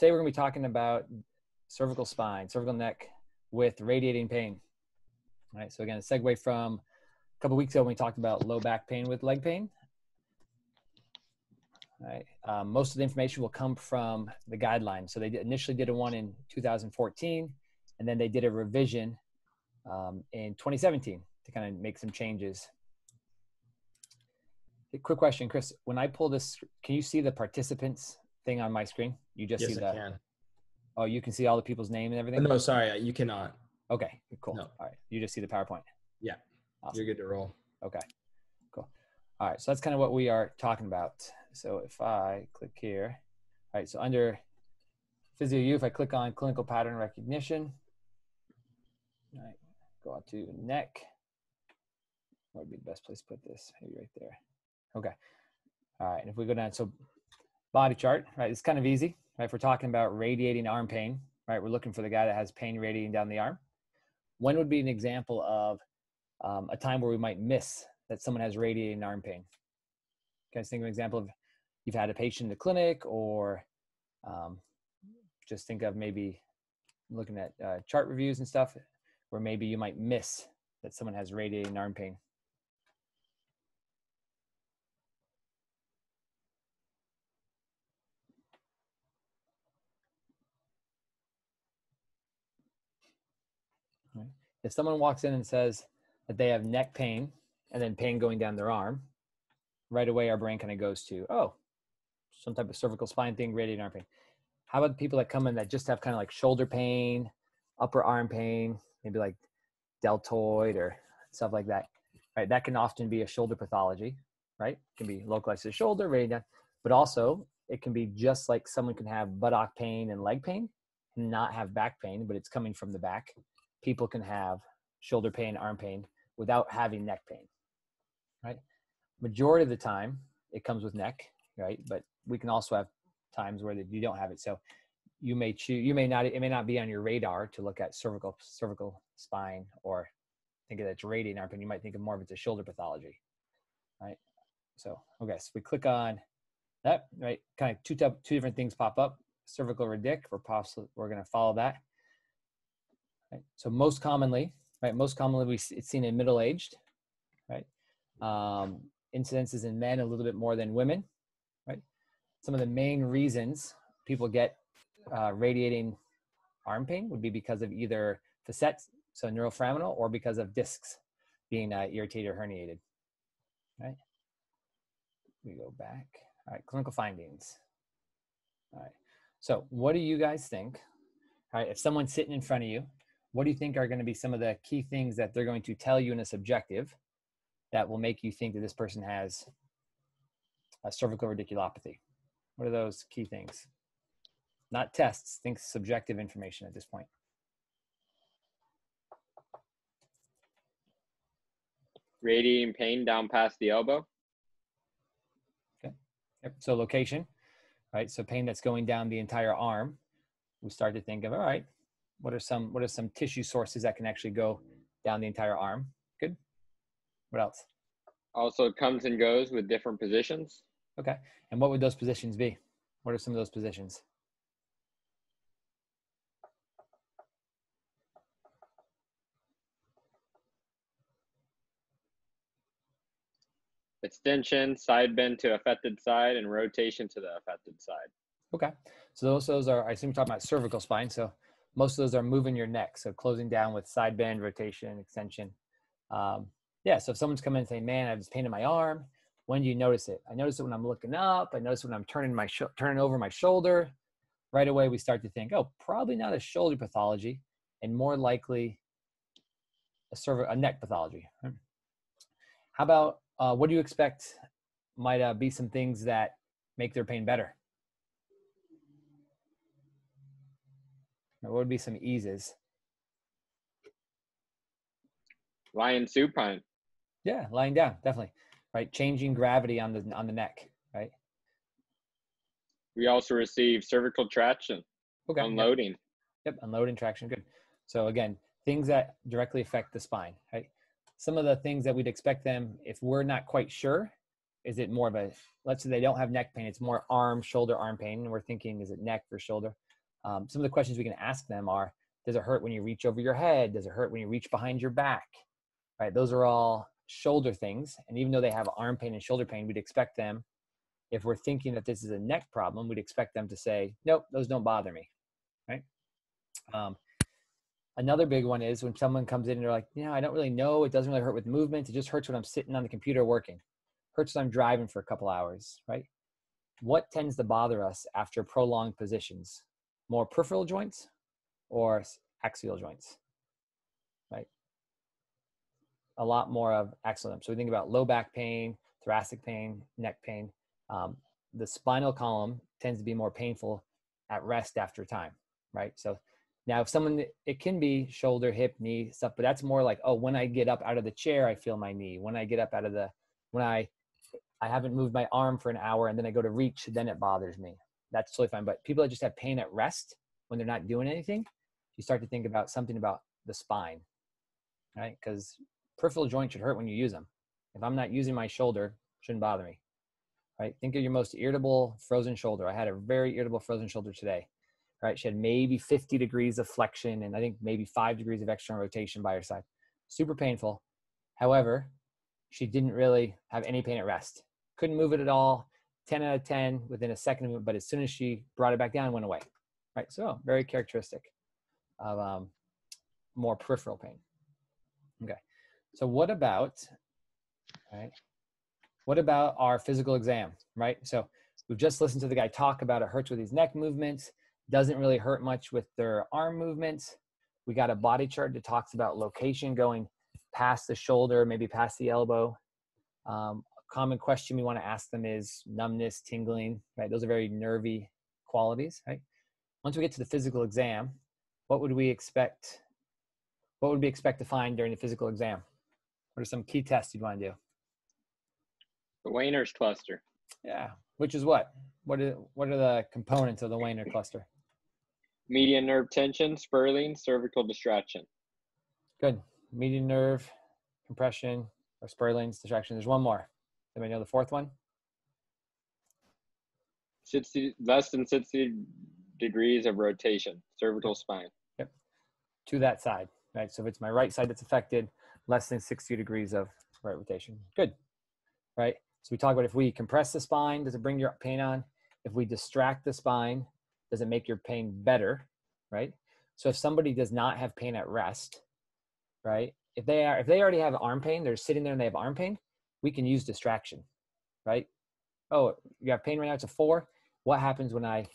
today we're going to be talking about cervical spine, cervical neck with radiating pain. All right. So again, a segue from a couple weeks ago when we talked about low back pain with leg pain. All right. Um, most of the information will come from the guidelines. So they initially did a one in 2014, and then they did a revision um, in 2017 to kind of make some changes. A quick question, Chris. When I pull this, can you see the participants thing on my screen? You just yes, see I the. can. Oh, you can see all the people's name and everything. No, sorry, you cannot. Okay, cool. No. All right, you just see the PowerPoint. Yeah, Awesome. you're good to roll. Okay, cool. All right, so that's kind of what we are talking about. So if I click here, all right, so under Physio U, if I click on clinical pattern recognition, all right, go on to neck. What would be the best place to put this? Maybe right there. Okay. All right, and if we go down, so body chart, right, it's kind of easy, right? If we're talking about radiating arm pain, right, we're looking for the guy that has pain radiating down the arm. When would be an example of um, a time where we might miss that someone has radiating arm pain? Guys, think of an example of you've had a patient in the clinic, or um, just think of maybe looking at uh, chart reviews and stuff, where maybe you might miss that someone has radiating arm pain. If someone walks in and says that they have neck pain and then pain going down their arm, right away our brain kind of goes to, oh, some type of cervical spine thing, radiating arm pain. How about people that come in that just have kind of like shoulder pain, upper arm pain, maybe like deltoid or stuff like that, right? That can often be a shoulder pathology, right? It can be localized to the shoulder, radiating down, but also it can be just like someone can have buttock pain and leg pain and not have back pain, but it's coming from the back. People can have shoulder pain, arm pain without having neck pain, right? Majority of the time, it comes with neck, right? But we can also have times where you don't have it. So you may choose, you may not, it may not be on your radar to look at cervical, cervical spine or think of it's radiating arm pain. You might think of more of it's a shoulder pathology, right? So, okay, so we click on that, right? Kind of two, two different things pop up. Cervical radic, we're possibly, we're going to follow that. Right? So most commonly, right? Most commonly we it's seen in middle-aged, right? Um, incidences in men a little bit more than women, right? Some of the main reasons people get uh, radiating arm pain would be because of either facets, so neuroforaminal, or because of discs being uh, irritated or herniated, right? We go back. All right, clinical findings. All right. So, what do you guys think? All right, if someone's sitting in front of you, what do you think are going to be some of the key things that they're going to tell you in a subjective that will make you think that this person has a cervical radiculopathy? What are those key things? Not tests, think subjective information at this point. Radiating pain down past the elbow. Okay. Yep. So location, right? So pain that's going down the entire arm. We start to think of all right, what are some what are some tissue sources that can actually go down the entire arm? Good. What else? Also it comes and goes with different positions. Okay. And what would those positions be? What are some of those positions? Extension, side bend to affected side, and rotation to the affected side. Okay. So those those are I assume you're talking about cervical spine. So most of those are moving your neck. So closing down with side bend, rotation, extension. Um, yeah. So if someone's coming and saying, "Man, I have this pain in my arm," when do you notice it? I notice it when I'm looking up. I notice when I'm turning my sh- turning over my shoulder. Right away, we start to think, "Oh, probably not a shoulder pathology, and more likely a cerv- a neck pathology." How about uh, what do you expect might uh, be some things that make their pain better? What would be some eases? Lying supine. Yeah, lying down, definitely. Right, changing gravity on the on the neck. Right. We also receive cervical traction. Okay. Unloading. Yep. yep, unloading traction. Good. So again, things that directly affect the spine. Right. Some of the things that we'd expect them, if we're not quite sure, is it more of a let's say they don't have neck pain, it's more arm, shoulder, arm pain, and we're thinking is it neck or shoulder? Um, some of the questions we can ask them are, does it hurt when you reach over your head? Does it hurt when you reach behind your back? Right? Those are all shoulder things. And even though they have arm pain and shoulder pain, we'd expect them, if we're thinking that this is a neck problem, we'd expect them to say, nope, those don't bother me. Right? Um, another big one is when someone comes in and they're like, yeah, I don't really know. It doesn't really hurt with movement. It just hurts when I'm sitting on the computer working. Hurts when I'm driving for a couple hours, right? What tends to bother us after prolonged positions? More peripheral joints or axial joints, right? A lot more of axial. So we think about low back pain, thoracic pain, neck pain. Um, the spinal column tends to be more painful at rest after time, right? So now, if someone, it can be shoulder, hip, knee stuff, but that's more like, oh, when I get up out of the chair, I feel my knee. When I get up out of the, when I, I haven't moved my arm for an hour and then I go to reach, then it bothers me. That's totally fine. But people that just have pain at rest when they're not doing anything, you start to think about something about the spine, right? Because peripheral joints should hurt when you use them. If I'm not using my shoulder, shouldn't bother me, right? Think of your most irritable frozen shoulder. I had a very irritable frozen shoulder today right? She had maybe 50 degrees of flexion and I think maybe five degrees of external rotation by her side. Super painful. However, she didn't really have any pain at rest. Couldn't move it at all. 10 out of 10 within a second, but as soon as she brought it back down, went away. Right. So very characteristic of um, more peripheral pain. Okay. So what about, right? What about our physical exam, right? So we've just listened to the guy talk about it hurts with his neck movements doesn't really hurt much with their arm movements. We got a body chart that talks about location going past the shoulder, maybe past the elbow. Um, common question we want to ask them is numbness, tingling, right? Those are very nervy qualities, right? Once we get to the physical exam, what would we expect? What would we expect to find during the physical exam? What are some key tests you'd want to do? The Wainner's cluster. Yeah, which is what? What are what are the components of the Wehner cluster? median nerve tension, Sperling, cervical distraction. Good. Median nerve compression or Sperling's distraction. There's one more. Anybody know the fourth one? 60, less than 60 degrees of rotation, cervical spine. Yep. To that side, right? So if it's my right side that's affected, less than 60 degrees of right rotation. Good. Right? So we talk about if we compress the spine, does it bring your pain on? If we distract the spine, does it make your pain better right so if somebody does not have pain at rest right if they are if they already have arm pain they're sitting there and they have arm pain we can use distraction right? Oh you have pain right now it's a four. What happens when i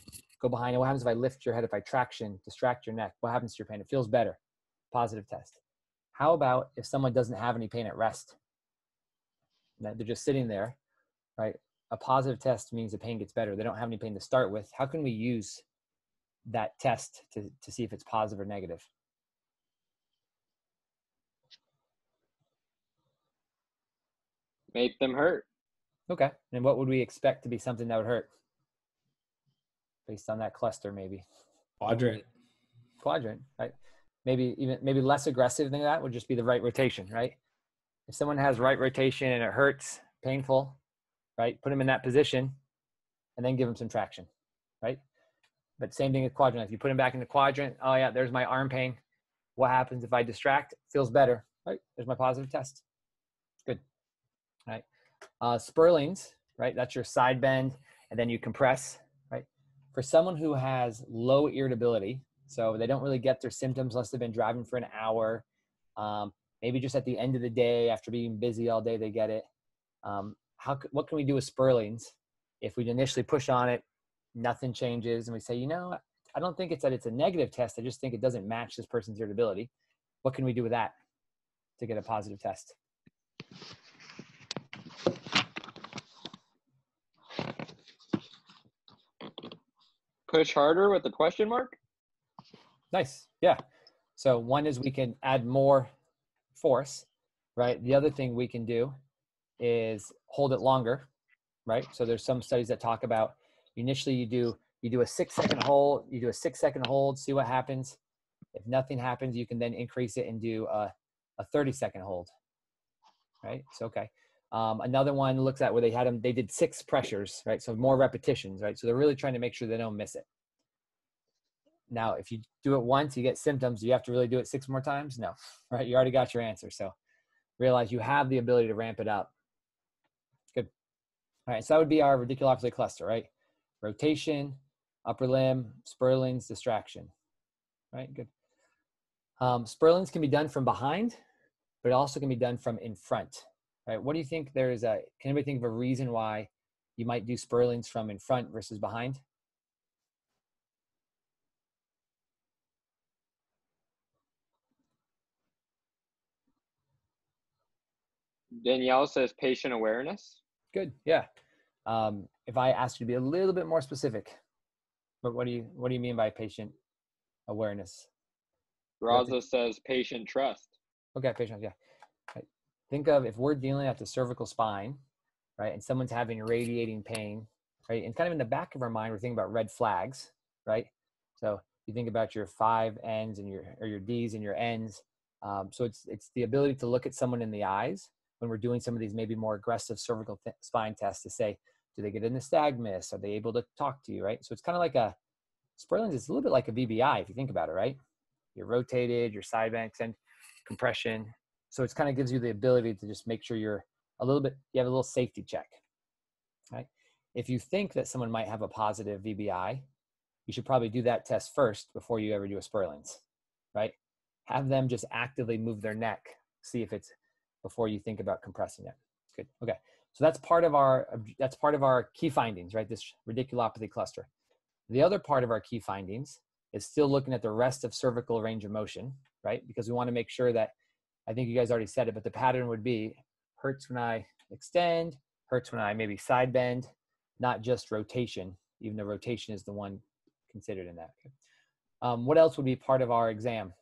go behind it what happens if i lift your head if i traction distract your neck? What happens to your pain? It feels better. Positive test. How about if someone doesn't have any pain at rest? That they're just sitting there right? A positive test means the pain gets better. They don't have any pain to start with. How can we use that test to, to see if it's positive or negative? Make them hurt. Okay. And what would we expect to be something that would hurt? Based on that cluster, maybe. Quadrant. Quadrant, right? Maybe even maybe less aggressive than that would just be the right rotation, right? If someone has right rotation and it hurts, painful, right? Put them in that position and then give them some traction, right? But same thing with quadrant. If you put them back in the quadrant, oh yeah, there's my arm pain. What happens if I distract? Feels better, right? There's my positive test. Right? Uh, Sperlings, right? That's your side bend, and then you compress, right? For someone who has low irritability, so they don't really get their symptoms unless they've been driving for an hour, um, maybe just at the end of the day after being busy all day, they get it. Um, how what can we do with Sperling's if we initially push on it, nothing changes, and we say, you know, I don't think it's that it's a negative test. I just think it doesn't match this person's irritability. What can we do with that to get a positive test? Push harder with the question mark? Nice. Yeah. So one is we can add more force, right? The other thing we can do is hold it longer, right? So there's some studies that talk about initially you do you do a six second hold, you do a six second hold, see what happens. If nothing happens, you can then increase it and do a, a 30 second hold, right? So okay. Um, another one looks at where they had them, they did six pressures, right? So more repetitions, right? So they're really trying to make sure they don't miss it. Now, if you do it once, you get symptoms. Do you have to really do it six more times? No, right? You already got your answer. So realize you have the ability to ramp it up. Good. All right, so that would be our radiculopathy cluster, right? Rotation, upper limb, Sperling's, distraction. Right, good. Um, Sperling's can be done from behind, but it also can be done from in front. Right? What do you think there is a, can anybody think of a reason why you might do Sperling's from in front versus behind? Danielle says patient awareness. Good. Yeah. Um, if I ask you to be a little bit more specific, but what do you what do you mean by patient awareness? Raza says patient trust. Okay, patient. Yeah. Think of if we're dealing at the cervical spine, right, and someone's having radiating pain, right, and kind of in the back of our mind, we're thinking about red flags, right? So you think about your five N's and your or your D's and your N's. Um, so it's it's the ability to look at someone in the eyes when we're doing some of these maybe more aggressive cervical th- spine tests to say, do they get a nystagmus? Are they able to talk to you, right? So it's kind of like a, Sperling's is a little bit like a VBI if you think about it, right? You're rotated, your side bend extend, compression. So it kind of gives you the ability to just make sure you're a little bit, you have a little safety check, right? If you think that someone might have a positive VBI, you should probably do that test first before you ever do a Sperling's, right? Have them just actively move their neck, see if it's before you think about compressing it. Good. Okay. So that's part of our that's part of our key findings, right? This radiculopathy cluster. The other part of our key findings is still looking at the rest of cervical range of motion, right? Because we want to make sure that I think you guys already said it, but the pattern would be hurts when I extend, hurts when I maybe side bend, not just rotation, even though rotation is the one considered in that. Um, what else would be part of our exam?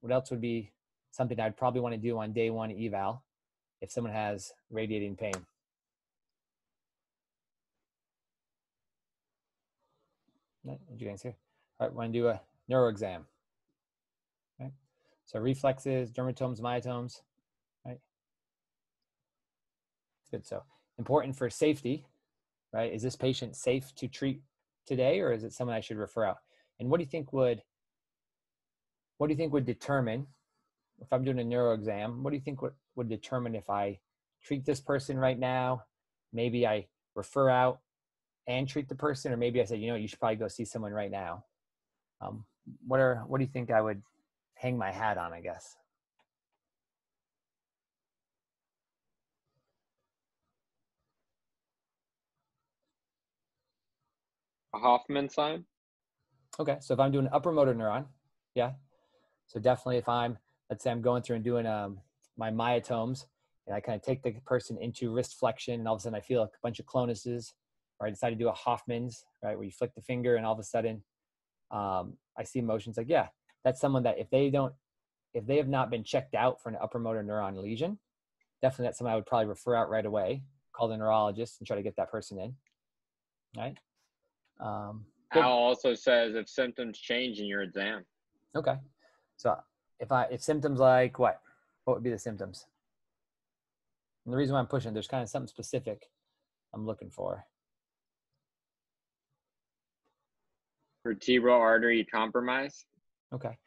What else would be something I'd probably want to do on day one eval? if someone has radiating pain. Did you guys hear? All right, going to do a neuro exam. So reflexes, dermatomes, myotomes, right? Good. So important for safety, right? Is this patient safe to treat today or is it someone I should refer out? And what do you think would, what do you think would determine if I'm doing a neuro exam, what do you think would, would determine if I treat this person right now? Maybe I refer out and treat the person, or maybe I say, you know, you should probably go see someone right now. Um, what are what do you think I would hang my hat on? I guess. A Hoffman sign. Okay, so if I'm doing upper motor neuron, yeah. So definitely, if I'm let's say I'm going through and doing um, my myotomes, and I kind of take the person into wrist flexion, and all of a sudden I feel a bunch of clonuses, or I decide to do a Hoffman's, right, where you flick the finger, and all of a sudden um, I see motions like, yeah, that's someone that if they don't, if they have not been checked out for an upper motor neuron lesion, definitely that's someone I would probably refer out right away, call the neurologist, and try to get that person in, right? Um, Al also says if symptoms change in your exam. Okay, so if I if symptoms like what? What would be the symptoms? And the reason why I'm pushing, there's kind of something specific I'm looking for. Vertebral artery compromise. Okay.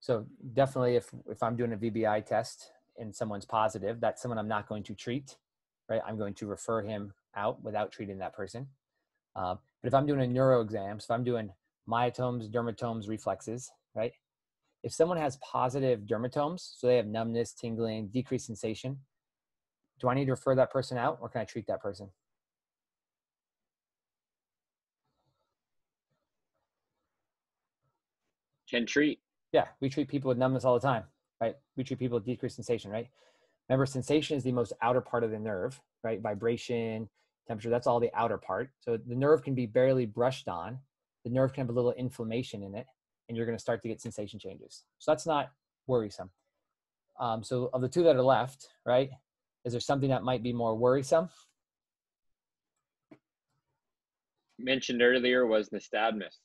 So definitely if if I'm doing a VBI test and someone's positive, that's someone I'm not going to treat, right? I'm going to refer him out without treating that person. Uh, but if I'm doing a neuro exam, so if I'm doing myotomes, dermatomes, reflexes, right? if someone has positive dermatomes, so they have numbness, tingling, decreased sensation, do I need to refer that person out or can I treat that person? Can treat. Yeah, we treat people with numbness all the time, right? We treat people with decreased sensation, right? Remember, sensation is the most outer part of the nerve, right? Vibration, temperature, that's all the outer part. So the nerve can be barely brushed on. The nerve can have a little inflammation in it and you're going to start to get sensation changes. So that's not worrisome. Um, so of the two that are left, right, is there something that might be more worrisome? Mentioned earlier was nystagmus.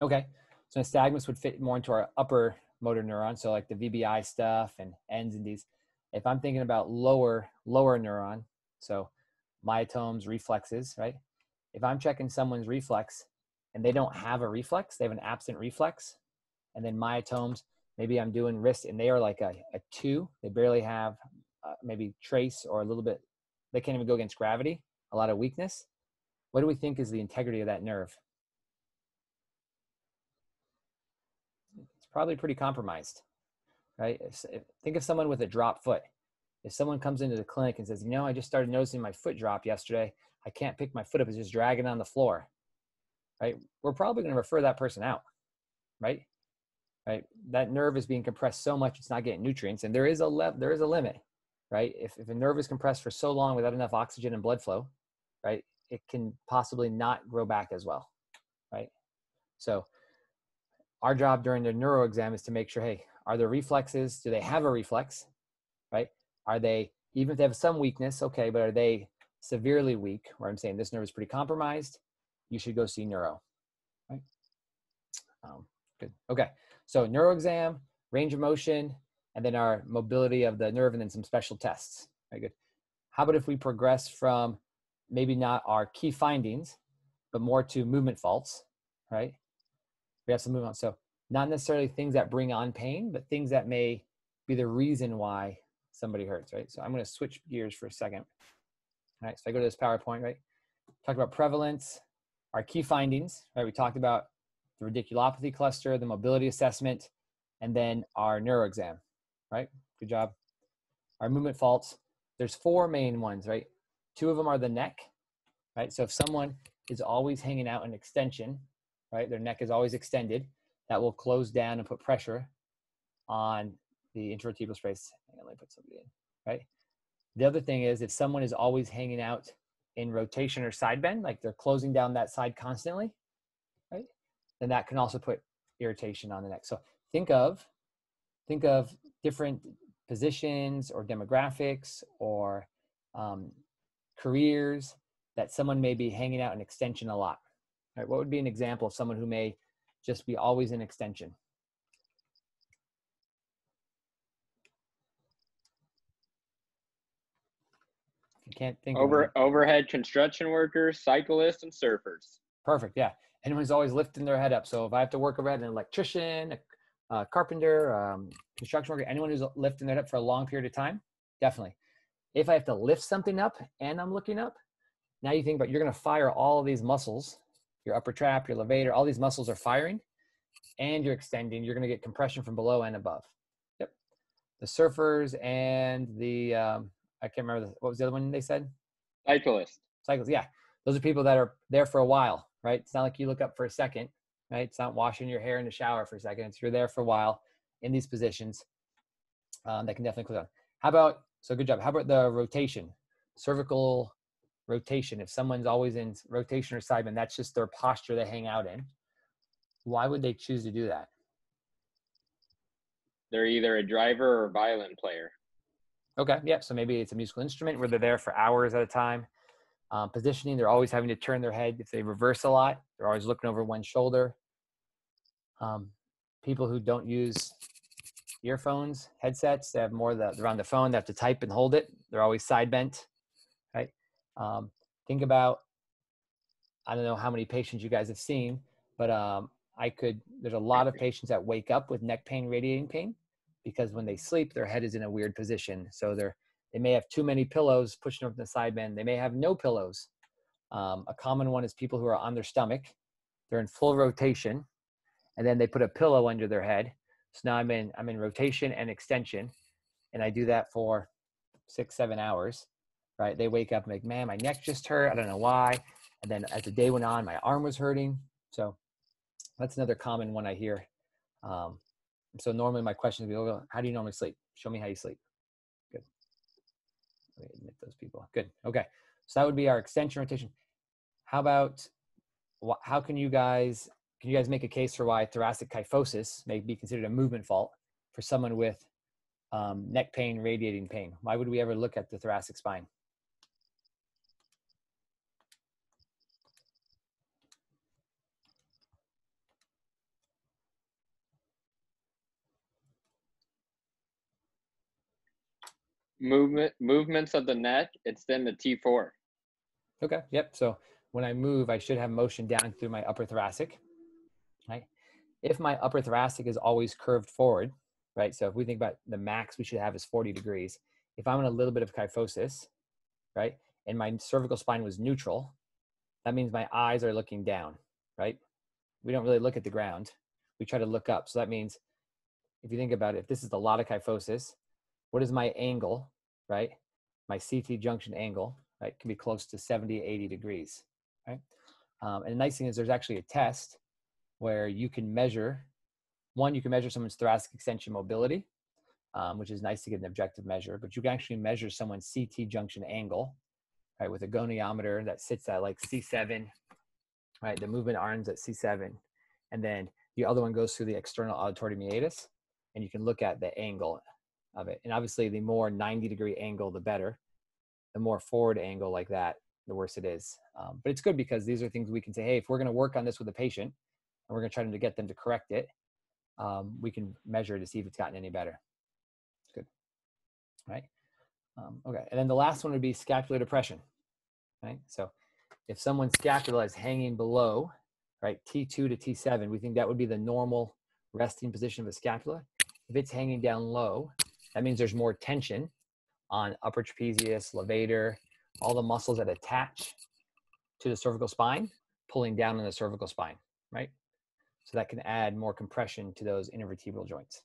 Okay, so nystagmus would fit more into our upper motor neuron, so like the VBI stuff and N's and D's. If I'm thinking about lower lower neuron, so myotomes, reflexes, right? If I'm checking someone's reflex and they don't have a reflex, they have an absent reflex, and then myotomes, maybe I'm doing wrist and they are like a, a two, they barely have uh, maybe trace or a little bit, they can't even go against gravity, a lot of weakness. What do we think is the integrity of that nerve? Probably pretty compromised, right? Think of someone with a drop foot. If someone comes into the clinic and says, you know, I just started noticing my foot drop yesterday, I can't pick my foot up, it's just dragging on the floor, right? We're probably going to refer that person out, right? Right? That nerve is being compressed so much it's not getting nutrients, and there is a le- there is a limit, right? If if a nerve is compressed for so long without enough oxygen and blood flow, right, it can possibly not grow back as well, right? So our job during the neuro exam is to make sure, hey, are there reflexes? Do they have a reflex? Right? Are they even if they have some weakness, okay, but are they severely weak, where I'm saying this nerve is pretty compromised, you should go see neuro. Right? Um, good. Okay. So neuro exam, range of motion, and then our mobility of the nerve, and then some special tests. Very good. How about if we progress from maybe not our key findings, but more to movement faults, right? We have to move on. So not necessarily things that bring on pain, but things that may be the reason why somebody hurts, right? So I'm going to switch gears for a second. All right, so I go to this PowerPoint, right? Talk about prevalence, our key findings, right? We talked about the radiculopathy cluster, the mobility assessment, and then our neuro exam, right? Good job. Our movement faults, there's four main ones, right? Two of them are the neck, right? So if someone is always hanging out an extension, right? Their neck is always extended, that will close down and put pressure on the intervertebral space. On, let me put somebody in, right? The other thing is if someone is always hanging out in rotation or side bend, like they're closing down that side constantly, right? Then that can also put irritation on the neck. So think of think of different positions or demographics or um, careers that someone may be hanging out in extension a lot. Right? What would be an example of someone who may just be always in extension? you can't think over overhead construction workers, cyclists, and surfers. Perfect. Yeah. Anyone's always lifting their head up. So if I have to work overhead, an electrician, a, a carpenter, um, construction worker, anyone who's lifting their head up for a long period of time, definitely. If I have to lift something up and I'm looking up, now you think about you're going to fire all of these muscles, your upper trap, your levator, all these muscles are firing, and you're extending. You're going to get compression from below and above. Yep. The surfers and the um, I can't remember the, what was the other one they said. Cyclist. Cyclists. Yeah, those are people that are there for a while, right? It's not like you look up for a second, right? It's not washing your hair in the shower for a second. It's you're there for a while in these positions. Um, that can definitely close on. How about so good job? How about the rotation, cervical rotation? If someone's always in rotation or side bend, that's just their posture they hang out in. Why would they choose to do that? They're either a driver or a violin player. Okay, yeah. So maybe it's a musical instrument where they're there for hours at a time. Um, positioning, they're always having to turn their head. If they reverse a lot, they're always looking over one shoulder. Um, people who don't use earphones, headsets, they have more that they're on the phone, they have to type and hold it. They're always side bent? Um, think about, I don't know how many patients you guys have seen, but um, I could, there's a lot of patients that wake up with neck pain, radiating pain because when they sleep, their head is in a weird position. So they're they may have too many pillows pushing up the side bend. They may have no pillows. Um, a common one is people who are on their stomach. They're in full rotation, and then they put a pillow under their head. So now I'm in I'm in rotation and extension, and I do that for six seven hours. Right? They wake up and like, man, my neck just hurt. I don't know why. And then as the day went on, my arm was hurting. So that's another common one I hear. Um, so normally my question would be, how do you normally sleep? Show me how you sleep. Good. Let me admit those people. Good. Okay. So that would be our extension rotation. How about, how can you guys, can you guys make a case for why thoracic kyphosis may be considered a movement fault for someone with um, neck pain, radiating pain? Why would we ever look at the thoracic spine? Movement movements of the neck, it's then the T4. Okay. Yep. So when I move, I should have motion down through my upper thoracic, right? If my upper thoracic is always curved forward, right? So if we think about the max we should have is 40 degrees. If I'm in a little bit of kyphosis, right? And my cervical spine was neutral, that means my eyes are looking down, right? We don't really look at the ground. We try to look up. So that means if you think about it, if this is a lot of kyphosis, what is my angle, right? My CT junction angle, right? Can be close to 70, 80 degrees, right? Um, and the nice thing is there's actually a test where you can measure, one, you can measure someone's thoracic extension mobility, um, which is nice to get an objective measure, but you can actually measure someone's CT junction angle, right, with a goniometer that sits at like C7, right, the movement arms at C7, and then the other one goes through the external auditory meatus, and you can look at the angle of it. And obviously, the more 90 degree angle, the better. The more forward angle like that, the worse it is. Um, but it's good because these are things we can say, hey, if we're going to work on this with a patient and we're going to try to get them to correct it, um, we can measure to see if it's gotten any better. Good. Right. Um, okay. And then the last one would be scapular depression. Right. So if someone's scapula is hanging below, right, T2 to T7, we think that would be the normal resting position of a scapula. If it's hanging down low, that means there's more tension on upper trapezius, levator, all the muscles that attach to the cervical spine, pulling down on the cervical spine, right? So that can add more compression to those intervertebral joints.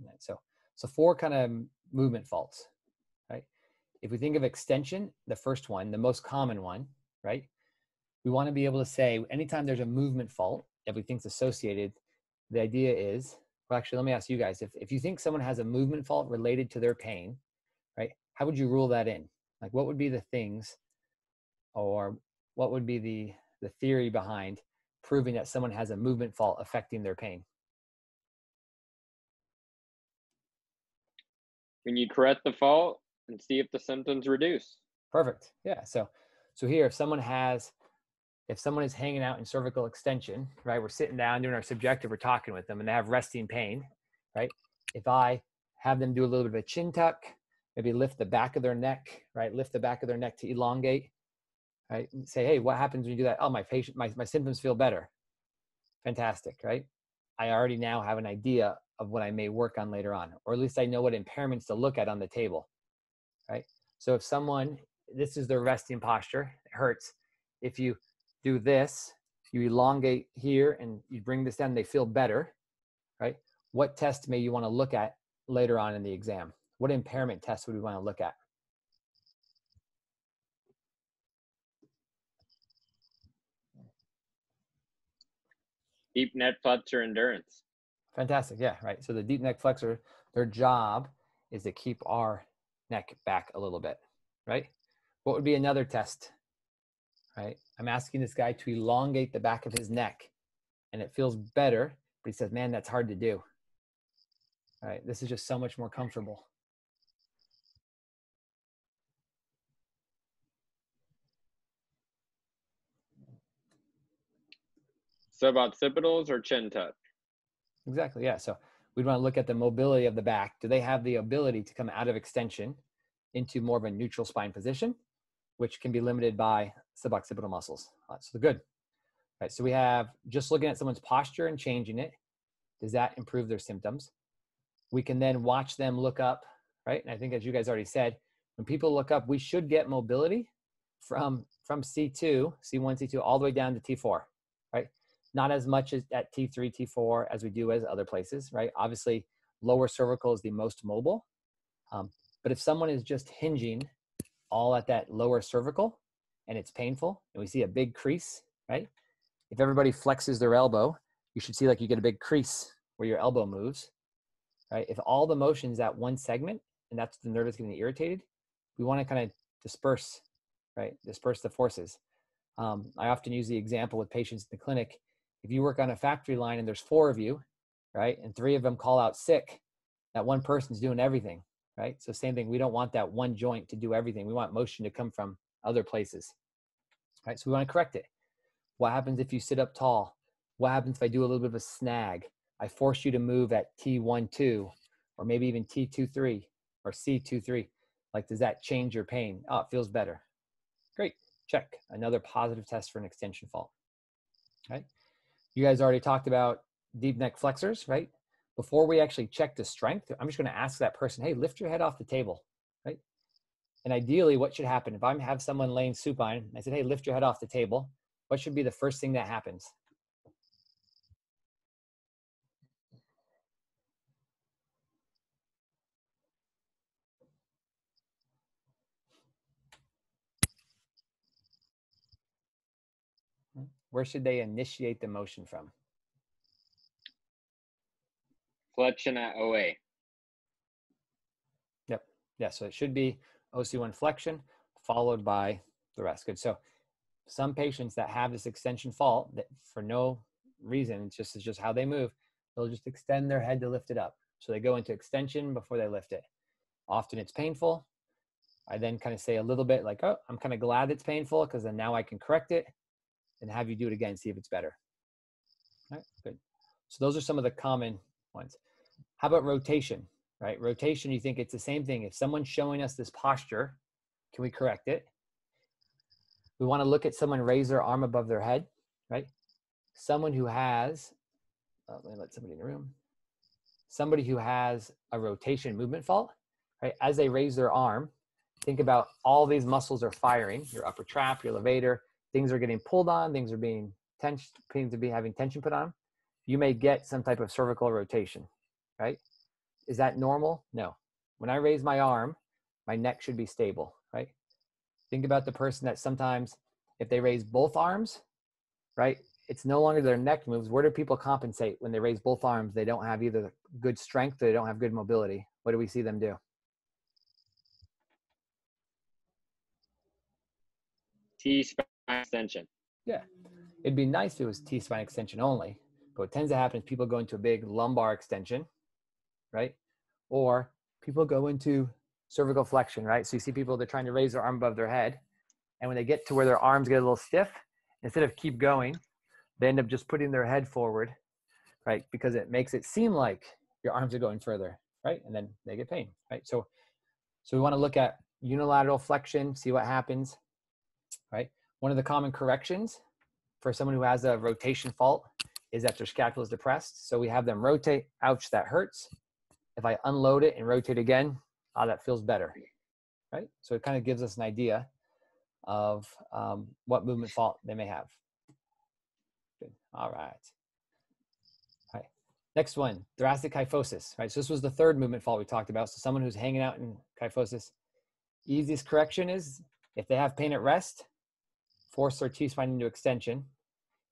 Right, so, so four kind of movement faults, right? If we think of extension, the first one, the most common one, right? We want to be able to say anytime there's a movement fault that we think is associated, the idea is well, actually, let me ask you guys if, if you think someone has a movement fault related to their pain, right, how would you rule that in? Like, what would be the things or what would be the, the theory behind proving that someone has a movement fault affecting their pain? When you correct the fault and see if the symptoms reduce. Perfect. Yeah. So, so here, if someone has if someone is hanging out in cervical extension, right, we're sitting down doing our subjective, we're talking with them and they have resting pain, right? If I have them do a little bit of a chin tuck, maybe lift the back of their neck, right? Lift the back of their neck to elongate, right? And say, hey, what happens when you do that? Oh, my patient, my, my symptoms feel better. Fantastic, right? I already now have an idea of what I may work on later on, or at least I know what impairments to look at on the table, right? So if someone, this is their resting posture, it hurts. If you do this, you elongate here and you bring this down, they feel better, right? What test may you want to look at later on in the exam? What impairment test would we want to look at? Deep neck flexor endurance. Fantastic. Yeah, right. So the deep neck flexor, their job is to keep our neck back a little bit, right? What would be another test right? I'm asking this guy to elongate the back of his neck and it feels better, but he says, man, that's hard to do. All right, this is just so much more comfortable. So occipitals or chin tuck? Exactly, yeah. So we'd want to look at the mobility of the back. Do they have the ability to come out of extension into more of a neutral spine position? which can be limited by suboccipital muscles. Right, so good. Right, so we have just looking at someone's posture and changing it. Does that improve their symptoms? We can then watch them look up, right? And I think as you guys already said, when people look up, we should get mobility from from C2, C1, C2, all the way down to T4, right? Not as much as at T3, T4 as we do as other places, right? Obviously, lower cervical is the most mobile. Um, but if someone is just hinging all at that lower cervical and it's painful and we see a big crease, right? If everybody flexes their elbow, you should see like you get a big crease where your elbow moves, right? If all the motion's at one segment and that's the nerve that's getting irritated, we want to kind of disperse, right? Disperse the forces. Um, I often use the example with patients in the clinic. If you work on a factory line and there's four of you, right, and three of them call out sick, that one person's doing everything right? So same thing, we don't want that one joint to do everything. We want motion to come from other places, right? So we want to correct it. What happens if you sit up tall? What happens if I do a little bit of a snag? I force you to move at T1, 2, or maybe even T2, 3, or C2, 3. Like, does that change your pain? Oh, it feels better. Great. Check, another positive test for an extension fault. Right? You guys already talked about deep neck flexors, right? Before we actually check the strength, I'm just going to ask that person, hey, lift your head off the table? And ideally, what should happen if I have someone laying supine? I said, hey, lift your head off the table. What should be the first thing that happens? Where should they initiate the motion from? Flexion at OA. Yep. Yeah. So it should be OC1 flexion followed by the rest. Good. So some patients that have this extension fault that for no reason, it's just it's just how they move, they'll just extend their head to lift it up. So they go into extension before they lift it. Often it's painful. I then kind of say a little bit like, oh, I'm kind of glad it's painful because then now I can correct it and have you do it again, see if it's better. All right, good. So those are some of the common ones. How about rotation, right? Rotation, you think it's the same thing. If someone's showing us this posture, can we correct it? We want to look at someone raise their arm above their head, right? Someone who has, uh, let me let somebody in the room. Somebody who has a rotation movement fault, right? As they raise their arm, think about all these muscles are firing, your upper trap, your levator, things are getting pulled on, things are being tensed, things are being having tension put on, you may get some type of cervical rotation, right? Is that normal? No. When I raise my arm, my neck should be stable, right? Think about the person that sometimes, if they raise both arms, right, it's no longer their neck moves. Where do people compensate when they raise both arms? They don't have either good strength or they don't have good mobility. What do we see them do? T spine extension. Yeah. It'd be nice if it was T spine extension only, but what tends to happen is people go into a big lumbar extension, right? Or people go into cervical flexion, right? So you see people, they're trying to raise their arm above their head. And when they get to where their arms get a little stiff, instead of keep going, they end up just putting their head forward, right? Because it makes it seem like your arms are going further, right? And then they get pain, right? So, so we want to look at unilateral flexion, see what happens, right? One of the common corrections for someone who has a rotation fault is that their scapula is depressed. So we have them rotate, ouch, that hurts. If I unload it and rotate again, ah, that feels better, right? So it kind of gives us an idea of um, what movement fault they may have. Good. All right. All right. Next one, thoracic kyphosis, right? So this was the third movement fault we talked about. So someone who's hanging out in kyphosis, easiest correction is if they have pain at rest, force their T-spine into extension.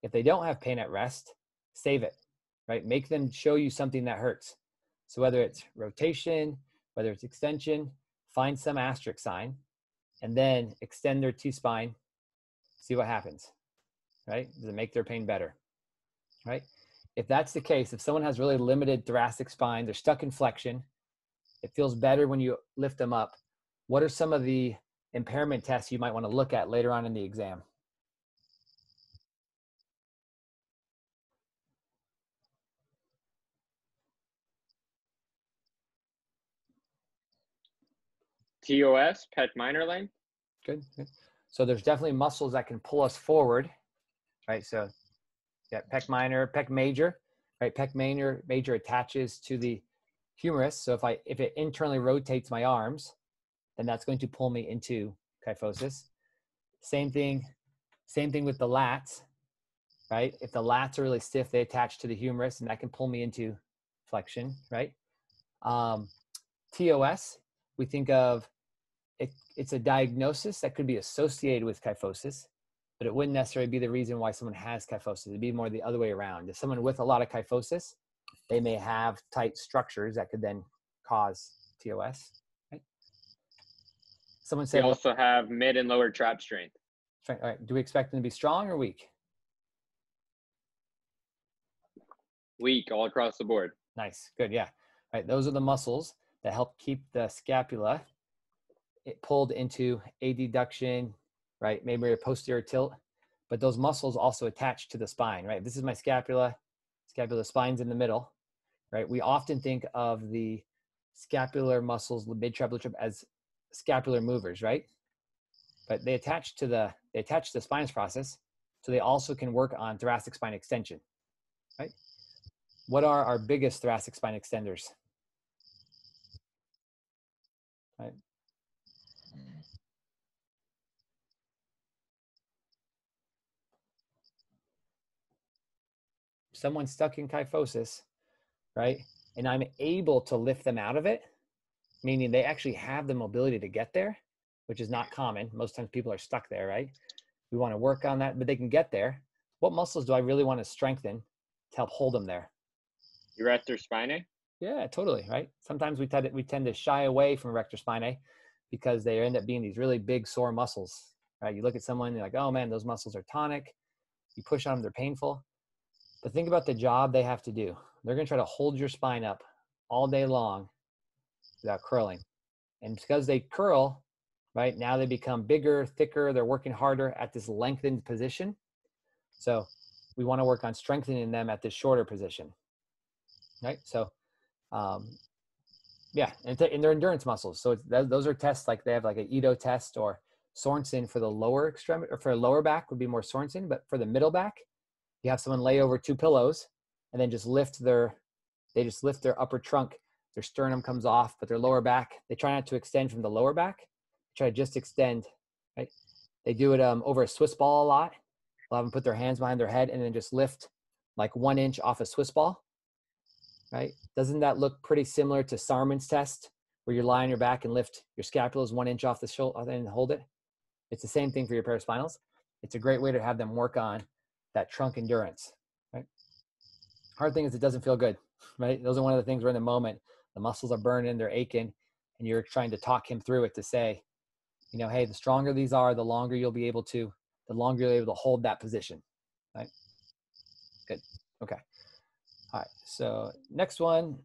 If they don't have pain at rest, save it, right? Make them show you something that hurts. So whether it's rotation, whether it's extension, find some asterisk sign, and then extend their two spine, see what happens, right? Does it make their pain better, right? If that's the case, if someone has really limited thoracic spine, they're stuck in flexion, it feels better when you lift them up. What are some of the impairment tests you might want to look at later on in the exam? TOS, pec minor length. Good, good. So there's definitely muscles that can pull us forward, right? So yeah, pec minor, pec major, right? Pec major, major attaches to the humerus. So if I if it internally rotates my arms, then that's going to pull me into kyphosis. Same thing, same thing with the lats, right? If the lats are really stiff, they attach to the humerus, and that can pull me into flexion, right? Um, TOS, we think of it, it's a diagnosis that could be associated with kyphosis, but it wouldn't necessarily be the reason why someone has kyphosis. It'd be more the other way around. If someone with a lot of kyphosis, they may have tight structures that could then cause TOS. Right? Someone They also have mid and lower trap strength. all right, do we expect them to be strong or weak? Weak all across the board. Nice, good, yeah. All right, those are the muscles that help keep the scapula it pulled into adduction, right? Maybe a posterior tilt, but those muscles also attach to the spine, right? This is my scapula, scapula spine's in the middle, right? We often think of the scapular muscles, the mid trapezoid as scapular movers, right? But they attach to the they attach to the spinous process, so they also can work on thoracic spine extension, right? What are our biggest thoracic spine extenders? Right. Someone stuck in kyphosis, right? And I'm able to lift them out of it, meaning they actually have the mobility to get there, which is not common. Most times people are stuck there, right? We want to work on that, but they can get there. What muscles do I really want to strengthen to help hold them there? Erector spinae. Yeah, totally. Right. Sometimes we tend to, we tend to shy away from erector spinae eh? because they end up being these really big sore muscles. Right. You look at someone, you're like, oh man, those muscles are tonic. You push on them, they're painful. But think about the job they have to do. They're going to try to hold your spine up all day long without curling. And because they curl, right now they become bigger, thicker. They're working harder at this lengthened position. So we want to work on strengthening them at this shorter position. Right. So um, yeah, and, and their endurance muscles. So th- those are tests like they have like an Ito test or Sorensen for the lower extremity or for lower back would be more Sorensen, but for the middle back, you have someone lay over two pillows and then just lift their, they just lift their upper trunk. Their sternum comes off, but their lower back, they try not to extend from the lower back. Try to just extend, right? They do it um, over a Swiss ball a lot. They'll have them put their hands behind their head and then just lift like one inch off a Swiss ball right? Doesn't that look pretty similar to Sarman's test, where you lie on your back and lift your scapulas one inch off the shoulder and hold it? It's the same thing for your paraspinals. It's a great way to have them work on that trunk endurance, right? Hard thing is it doesn't feel good, right? Those are one of the things where in the moment the muscles are burning, they're aching, and you're trying to talk him through it to say, you know, hey, the stronger these are, the longer you'll be able to, the longer you'll be able to hold that position, right? Good. Okay. All right, so next one.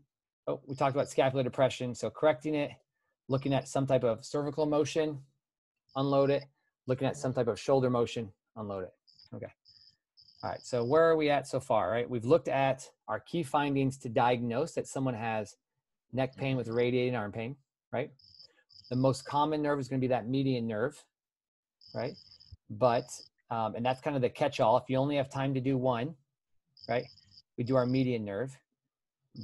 Oh, we talked about scapular depression. So correcting it, looking at some type of cervical motion, unload it, looking at some type of shoulder motion, unload it. Okay. All right, so where are we at so far, right? We've looked at our key findings to diagnose that someone has neck pain with radiating arm pain, right? The most common nerve is gonna be that median nerve, right? But, um, and that's kind of the catch-all. If you only have time to do one, right? we do our median nerve.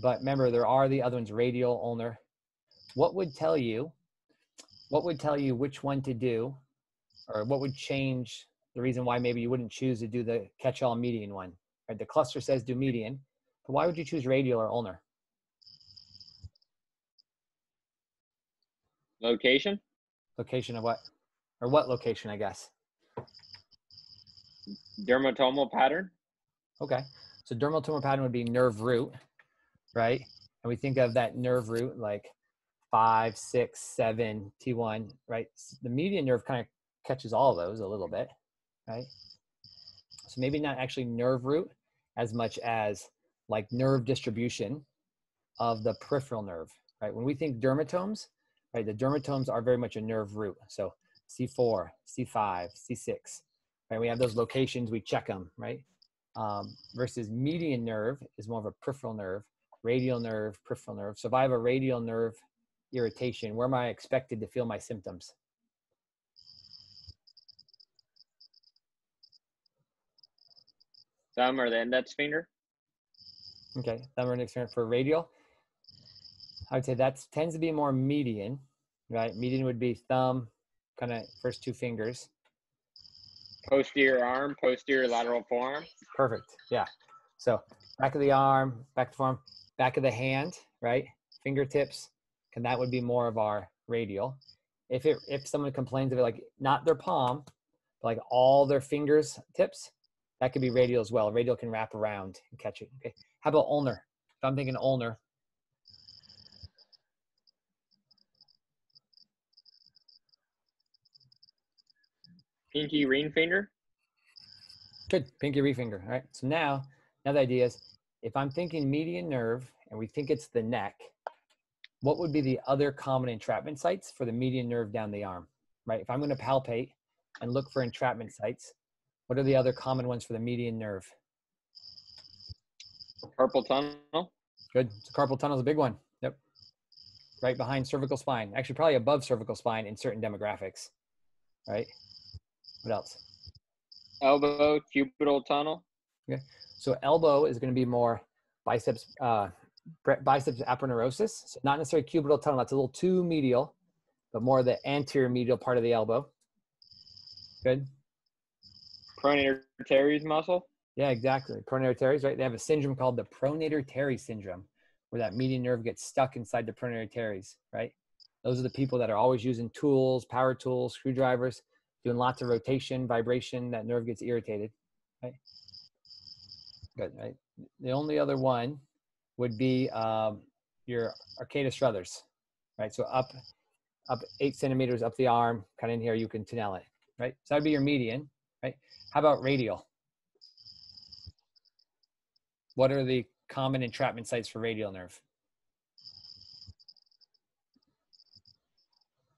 But remember, there are the other ones, radial, ulnar. What would tell you, what would tell you which one to do, or what would change the reason why maybe you wouldn't choose to do the catch-all median one? Right? The cluster says do median, but why would you choose radial or ulnar? Location? Location of what? Or what location, I guess? Dermatomal pattern? Okay. So dermatomal pattern would be nerve root, right? And we think of that nerve root like five, six, seven, T1, right? The median nerve kind of catches all those a little bit, right? So maybe not actually nerve root as much as like nerve distribution of the peripheral nerve, right? When we think dermatomes, right, the dermatomes are very much a nerve root. So C4, C5, C6, right? We have those locations, we check them, right? um, versus median nerve is more of a peripheral nerve, radial nerve, peripheral nerve. So if I have a radial nerve irritation, where am I expected to feel my symptoms? Thumb or the index finger? Okay, thumb or index finger for radial. I would say that tends to be more median, right? Median would be thumb, kind of first two fingers. Posterior arm, posterior lateral forearm. Perfect. Yeah. So back of the arm, back of the forearm, back of the hand, right? Fingertips, and that would be more of our radial. If it if someone complains of it like not their palm, but like all their fingers tips, that could be radial as well. Radial can wrap around and catch it. Okay. How about ulnar? If I'm thinking ulnar, Pinky ring finger. Good, pinky ring finger. All right. So now, now the idea is, if I'm thinking median nerve and we think it's the neck, what would be the other common entrapment sites for the median nerve down the arm? Right. If I'm going to palpate and look for entrapment sites, what are the other common ones for the median nerve? Carpal tunnel. Good. So carpal tunnel is a big one. Yep. Right behind cervical spine. Actually, probably above cervical spine in certain demographics. Right. What else? Elbow, cubital tunnel. Okay. So elbow is going to be more biceps, uh, biceps aponeurosis. So not necessarily cubital tunnel. That's a little too medial, but more the anterior medial part of the elbow. Good. Pronator teres muscle. Yeah, exactly. Pronator teres, right? They have a syndrome called the pronator teres syndrome, where that median nerve gets stuck inside the pronator teres, right? Those are the people that are always using tools, power tools, screwdrivers, doing lots of rotation, vibration. That nerve gets irritated, right? Good, right? The only other one would be um, your arcade of Struthers, right? So up, up eight centimeters up the arm, kind of in here, you can tunnel it, right? So that'd be your median, right? How about radial? What are the common entrapment sites for radial nerve?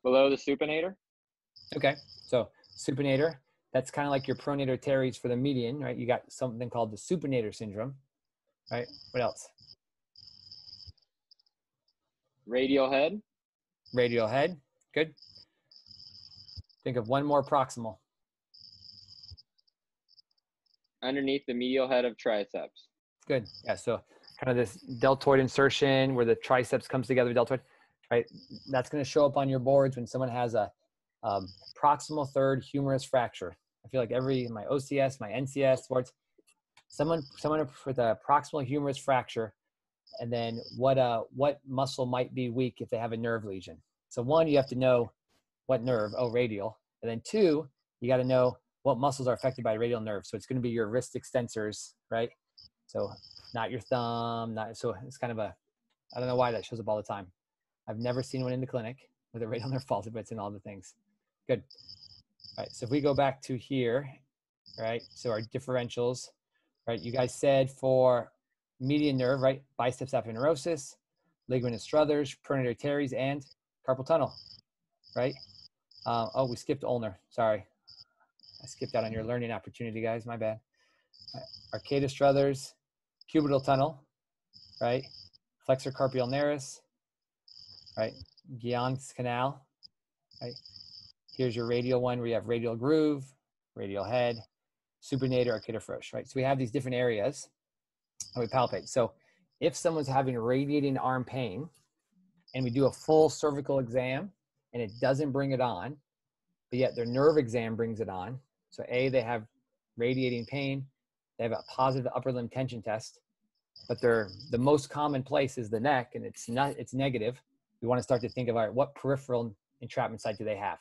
Below the supinator. Okay, so supinator, that's kind of like your pronator teres for the median, right? You got something called the supinator syndrome, right? What else? Radial head. Radial head, good. Think of one more proximal. Underneath the medial head of triceps. Good. Yeah. So kind of this deltoid insertion where the triceps comes together, deltoid, right? That's going to show up on your boards when someone has a um, proximal third humerus fracture. I feel like every my OCS, my NCS sports, someone someone with a proximal humerus fracture, and then what uh what muscle might be weak if they have a nerve lesion. So one, you have to know what nerve, oh radial, and then two, you got to know what muscles are affected by radial nerve. So it's going to be your wrist extensors, right? So not your thumb, not so it's kind of a I don't know why that shows up all the time. I've never seen one in the clinic with a radial nerve faulted, but it's in all the things. Good. All right. So if we go back to here, right? So our differentials, right? You guys said for median nerve, right? Biceps aponeurosis, ligament Struthers, pronator teres, and carpal tunnel, right? Uh, oh, we skipped ulnar. Sorry. I skipped out on your learning opportunity, guys. My bad. Arcade of Struthers, cubital tunnel, right? Flexor carpi ulnaris, right? Guyon's canal, right? Here's your radial one where you have radial groove, radial head, supinator, arcade of Frohse, right? So we have these different areas and we palpate. So if someone's having radiating arm pain and we do a full cervical exam and it doesn't bring it on, but yet their nerve exam brings it on. So A, they have radiating pain, they have a positive upper limb tension test, but they're the most common place is the neck and it's not it's negative. We want to start to think of all right, what peripheral entrapment site do they have?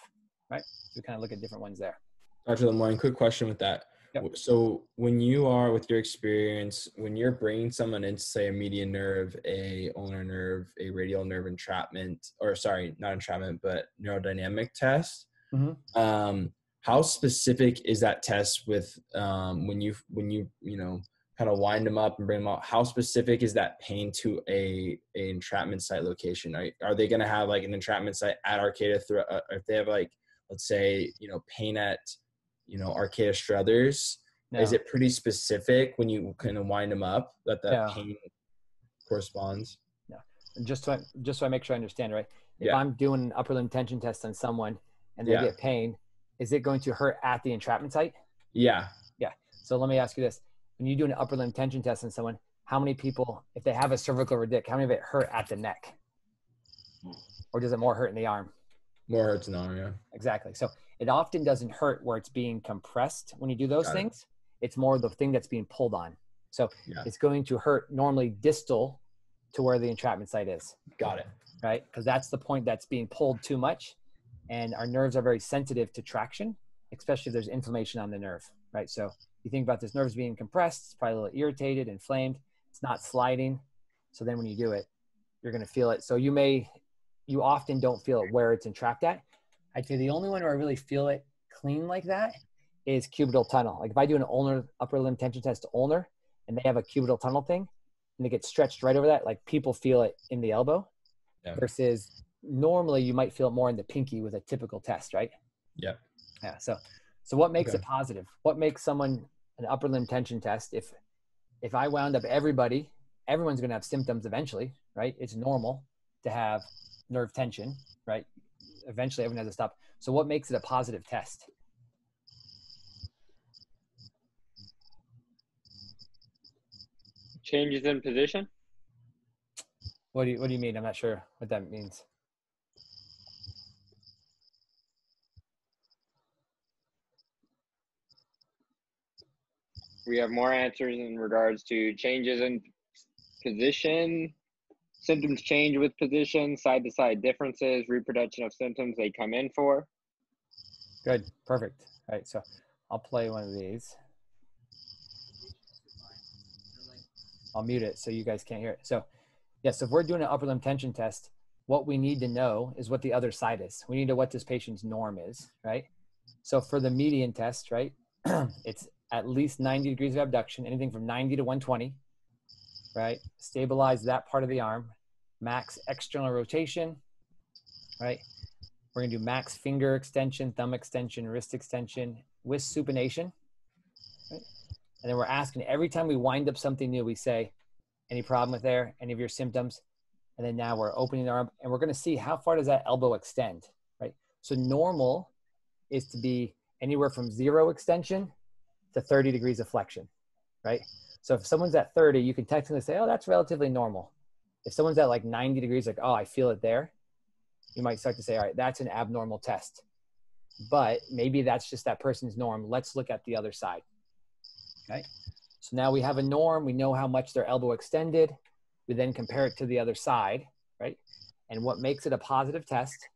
Right? So we kind of look at different ones there. Dr. Lemoyne, quick question with that. Yep. So when you are with your experience, when you're bringing someone into say a median nerve, a ulnar nerve, a radial nerve entrapment, or sorry, not entrapment, but neurodynamic test, Mhm. um, how specific is that test with um, when you when you you know kind of wind them up and bring them out? How specific is that pain to a, a entrapment site location? Are are they going to have like an entrapment site at Arcata? Through, uh, if they have like let's say you know pain at you know Arcade of Struthers, is it pretty specific when you kind of wind them up that that Yeah. pain corresponds? just so I, just so I make sure I understand right. If Yeah. I'm doing an upper limb tension test on someone and they Yeah. get pain, is it going to hurt at the entrapment site? Yeah, Yeah. So let me ask you this: When you do an upper limb tension test on someone, how many people, if they have a cervical radic, how many of it hurt at the neck, or does it more hurt in the arm? more hurts in the arm. Yeah, Exactly. So it often doesn't hurt where it's being compressed when you do those Got it. things. It's more the thing that's being pulled on. So Yeah. it's going to hurt normally distal to where the entrapment site is. got it. right? Because that's the point that's being pulled too much. And our nerves are very sensitive to traction, especially if there's inflammation on the nerve, right? So you think about this nerve's being compressed, it's probably a little irritated, inflamed, it's not sliding. So then when you do it, you're going to feel it. So you may, you often don't feel it where it's entrapped at. I'd say the only one where I really feel it clean like that is cubital tunnel. Like if I do an ulnar upper limb tension test to ulnar and they have a cubital tunnel thing and they get stretched right over that, like people feel it in the elbow Yeah. versus normally you might feel more in the pinky with a typical test, right? Yeah. Yeah. So, so what makes okay. it positive? What makes someone an upper limb tension test? If, if I wound up everybody, everyone's going to have symptoms eventually, right? It's normal to have nerve tension, right? Eventually everyone has to stop. So what makes it a positive test? Changes in position. What do you What do you mean? I'm not sure what that means. We have more answers in regards to changes in position, symptoms change with position, side to side differences, reproduction of symptoms they come in for. Good, perfect. All right, so I'll play one of these. I'll mute it so you guys can't hear it. So, yes, if we're doing an upper limb tension test, what we need to know is what the other side is. We need to know what this patient's norm is, right? So for the median test, right, it's at least 90 degrees of abduction, anything from 90 to 120, right? Stabilize that part of the arm, max external rotation, right? We're gonna do max finger extension, thumb extension, wrist extension with supination, right? And then we're asking every time we wind up something new, we say, any problem with there, any of your symptoms? And then now we're opening the arm and we're gonna see how far does that elbow extend, right? So normal is to be anywhere from zero extension to 30 degrees of flexion, right? So if someone's at 30, you can technically say, oh, that's relatively normal. If someone's at like 90 degrees, like, oh, I feel it there, you might start to say, all right, that's an abnormal test. But maybe that's just that person's norm. Let's look at the other side. Okay. So now we have a norm. We know how much their elbow extended. We then compare it to the other side, right? And what makes it a positive test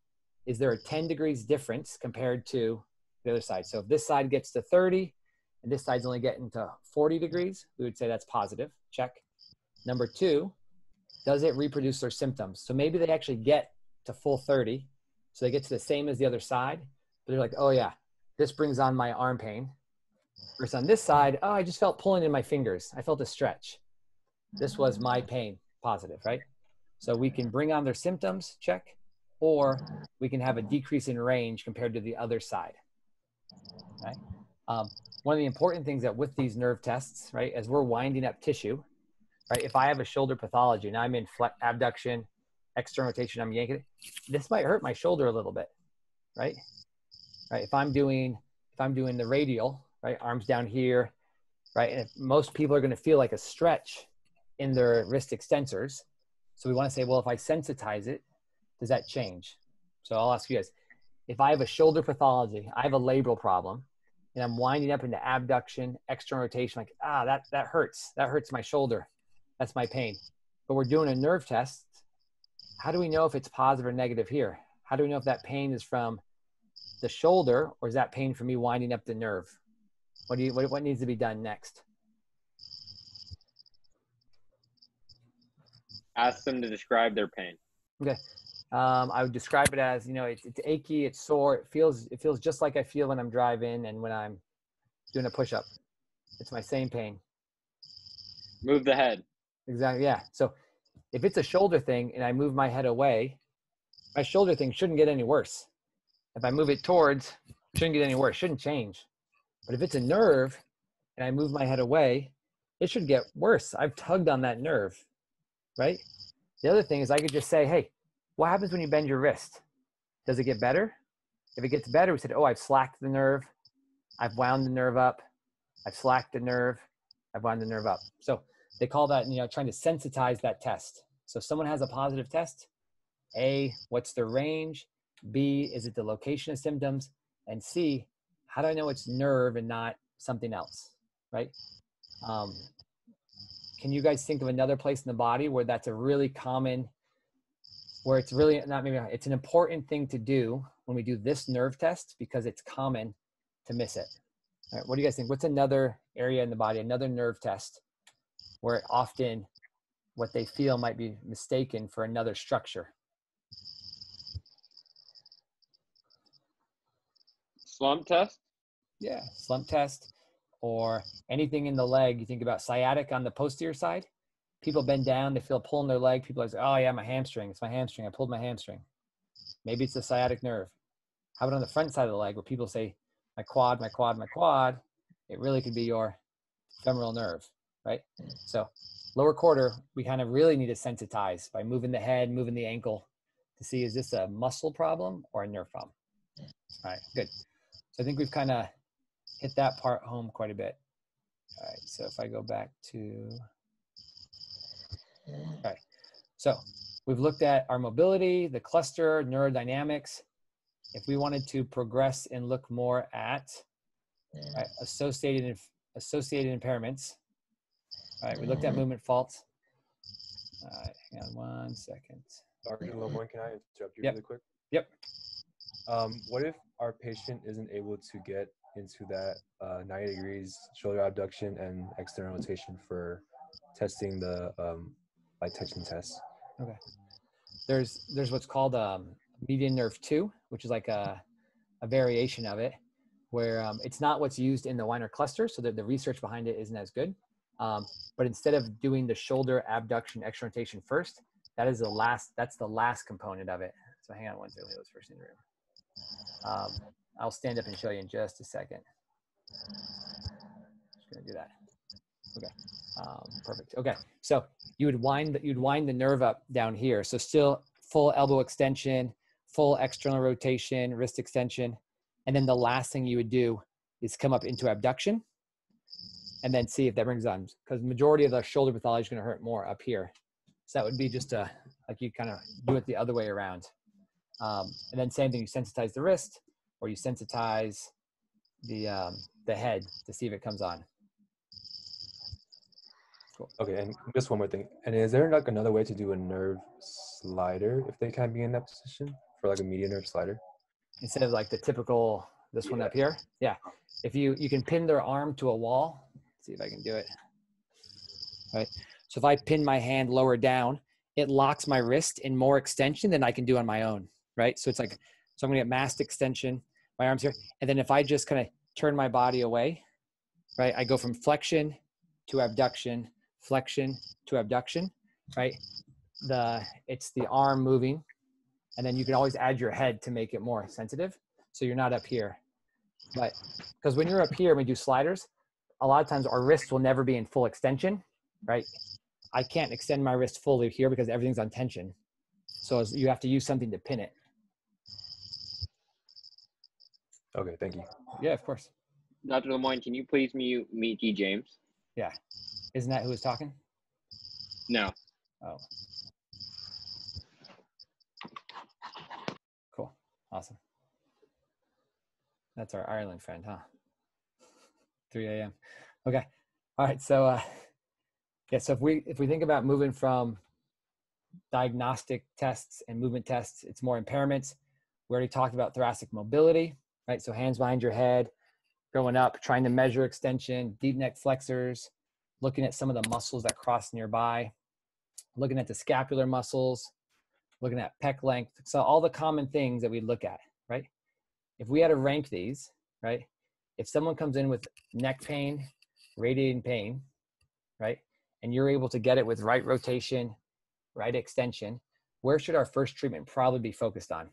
is there a 10 degrees difference compared to the other side. So if this side gets to 30 and this side's only getting to 40 degrees, we would say that's positive. Check. Number two, does it reproduce their symptoms? So maybe they actually get to full 30. So they get to the same as the other side, but they're like, oh yeah, this brings on my arm pain. Versus on this side, oh, I just felt pulling in my fingers. I felt a stretch. This was my pain, positive, right? So we can bring on their symptoms, check, or we can have a decrease in range compared to the other side. Right? Um, one of the important things that with these nerve tests, right, as we're winding up tissue, right, if I have a shoulder pathology and I'm in abduction, external rotation, I'm yanking it, this might hurt my shoulder a little bit, right? Right. If I'm doing if I'm doing the radial, right, arms down here, right, and most people are going to feel like a stretch in their wrist extensors, so we want to say, well, if I sensitize it, does that change? So I'll ask you guys, if I have a shoulder pathology, I have a labral problem, and I'm winding up into abduction, external rotation, like, ah, that, that hurts. That hurts my shoulder. That's my pain. But we're doing a nerve test. How do we know if it's positive or negative here? How do we know if that pain is from the shoulder or is that pain from me winding up the nerve? What do you, what, what needs to be done next? Ask them to describe their pain. Okay. Um, I would describe it as, you know, it's, it's achy, it's sore. It feels, it feels just like I feel when I'm driving and when I'm doing a push up. It's my same pain. Move the head. Exactly. Yeah. So if it's a shoulder thing and I move my head away, my shoulder thing shouldn't get any worse. If I move it towards, shouldn't get any worse, shouldn't change. But if it's a nerve and I move my head away, it should get worse. I've tugged on that nerve, right? The other thing is I could just say, hey, what happens when you bend your wrist? Does it get better? If it gets better, we said, oh, I've slacked the nerve. I've wound the nerve up. I've slacked the nerve. I've wound the nerve up. So they call that, you know, trying to sensitize that test. So if someone has a positive test, A, what's their range? B, is it the location of symptoms? And C, how do I know it's nerve and not something else, right? Um, can you guys think of another place in the body where that's a really common where it's really not maybe it's an important thing to do when we do this nerve test because it's common to miss it. All right, what do you guys think? What's another area in the body, another nerve test where often what they feel might be mistaken for another structure? Slump test? Yeah, slump test or anything in the leg. You think about sciatic on the posterior side people bend down, they feel pulling their leg. People are like, oh yeah, my hamstring. It's my hamstring. I pulled my hamstring. Maybe it's the sciatic nerve. How about on the front side of the leg where people say, my quad, my quad, my quad? It really could be your femoral nerve, right? So lower quarter, we kind of really need to sensitize by moving the head, moving the ankle to see is this a muscle problem or a nerve problem? All right, good. So I think we've kind of hit that part home quite a bit. All right, so if I go back to Okay. So we've looked at our mobility, the cluster, neurodynamics. If we wanted to progress and look more at right, associated associated impairments, all right, we looked at movement faults. All right, hang on one second. Dr. Lemoyne, can I interrupt you Yep. really quick? Yep. Um, what if our patient isn't able to get into that uh, 90 degrees shoulder abduction and external rotation for testing the um, light touching test? Okay. There's there's what's called um, median nerve two, which is like a a variation of it, where um, it's not what's used in the Wainner cluster, so that the research behind it isn't as good. Um, but instead of doing the shoulder abduction external first, that is the last. That's the last component of it. So hang on one second. Let's first in the room. Um, I'll stand up and show you in just a second. Just gonna do that. Okay. Um, perfect. Okay. So you would wind you'd wind the nerve up down here. So still full elbow extension, full external rotation, wrist extension, and then the last thing you would do is come up into abduction, and then see if that brings on. Because majority of the shoulder pathology is going to hurt more up here. So that would be just a like you kind of do it the other way around. Um, and then same thing, you sensitize the wrist or you sensitize the um, the head to see if it comes on. Okay, and just one more thing. And is there like another way to do a nerve slider if they can't be in that position for like a median nerve slider? instead of like the typical this one up here. Yeah. If you you can pin their arm to a wall, see if I can do it. Right. So if I pin my hand lower down, it locks my wrist in more extension than I can do on my own. Right. So it's like so I'm gonna get masked extension, my arms here. And then if I just kind of turn my body away, right, I go from flexion to abduction, flexion to abduction, right? The it's the arm moving and then you can always add your head to make it more sensitive so you're not up here but because when you're up here when we do sliders a lot of times our wrists will never be in full extension right i can't extend my wrist fully here because everything's on tension so it's- you have to use something to pin it Okay, thank you. yeah of course Dr. Lemoyne, can you please mute Meet James? Isn't that who was talking? No. oh. Cool. Awesome. That's our ireland friend huh? 3 a.m okay. All right. So uh yeah so if we if we think about moving from diagnostic tests and movement tests it's more impairments. We already talked about thoracic mobility right? So hands behind your head going up trying to measure extension deep neck flexors looking at some of the muscles that cross nearby looking at the scapular muscles looking at pec length. So all the common things that we look at right? If we had to rank these right if someone comes in with neck pain radiating pain right and you're able to get it with right rotation right extension where should our first treatment probably be focused on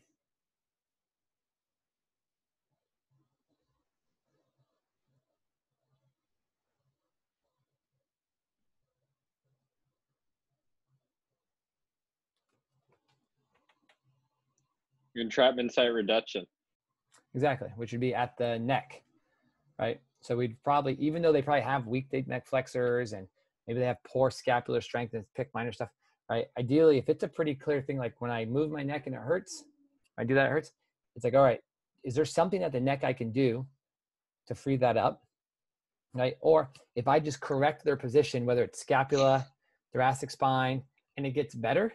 Entrapment site reduction. Exactly, which would be at the neck, right? So we'd probably, even though they probably have weak neck flexors and maybe they have poor scapular strength and pec minor stuff, right? Ideally, if it's a pretty clear thing, like when I move my neck and it hurts, I do that, it hurts. It's like, all right, is there something at the neck I can do to free that up, right? Or if I just correct their position, whether it's scapula, thoracic spine, and it gets better,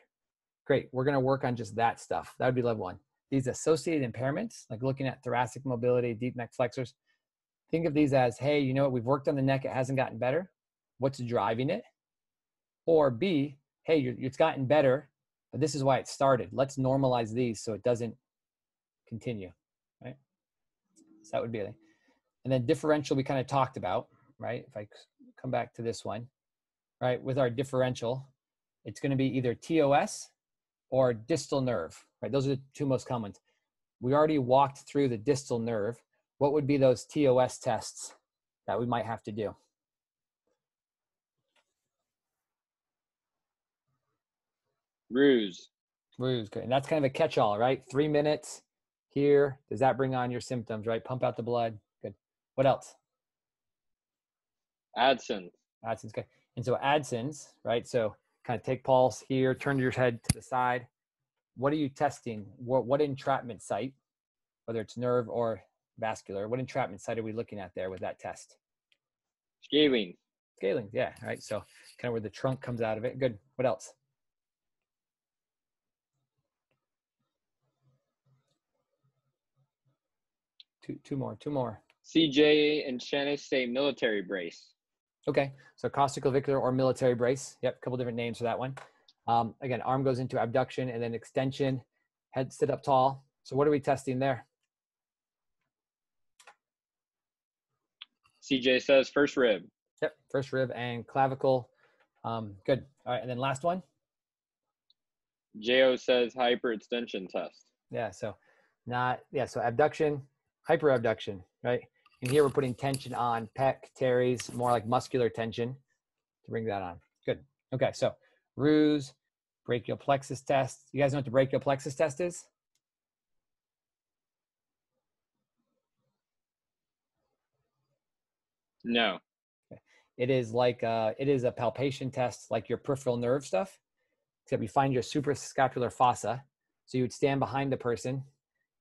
great. We're gonna work on just that stuff. That would be level one these associated impairments, like looking at thoracic mobility, deep neck flexors, think of these as, hey, you know what, we've worked on the neck, it hasn't gotten better. What's driving it? Or B, hey, it's gotten better, but this is why it started. Let's normalize these so it doesn't continue, right? So that would be it. And then differential, we kind of talked about, right? If I come back to this one, right? With our differential, it's going to be either TOS or distal nerve, right? Those are the two most common. We already walked through the distal nerve. What would be those TOS tests that we might have to do? Roos. Roos, good. And that's kind of a catch-all, right? Three minutes here. Does that bring on your symptoms, right? Pump out the blood. Good. What else? Adson. AdSense, good. And so Adson, right? So kind of take pulse here, turn your head to the side. What are you testing? What, what entrapment site, whether it's nerve or vascular, what entrapment site are we looking at there with that test? Scalene. Scalene, yeah, all right. So kind of where the trunk comes out of it. Good. What else? Two, two more, two more. CJ and Shannon say military brace. Okay, so costoclavicular or military brace. Yep, a couple different names for that one. Um, again, arm goes into abduction and then extension, head sit up tall. So what are we testing there? CJ says first rib. Yep, first rib and clavicle. Um, good. All right, and then last one. Jo says hyperextension test. Yeah, so not yeah, so abduction, hyperabduction, right? And here we're putting tension on pec, teres, more like muscular tension to bring that on. Good. Okay, so Roos, brachial plexus test. You guys know what the brachial plexus test is? No. It is like uh, it is a palpation test, like your peripheral nerve stuff, except you find your suprascapular fossa. So you would stand behind the person,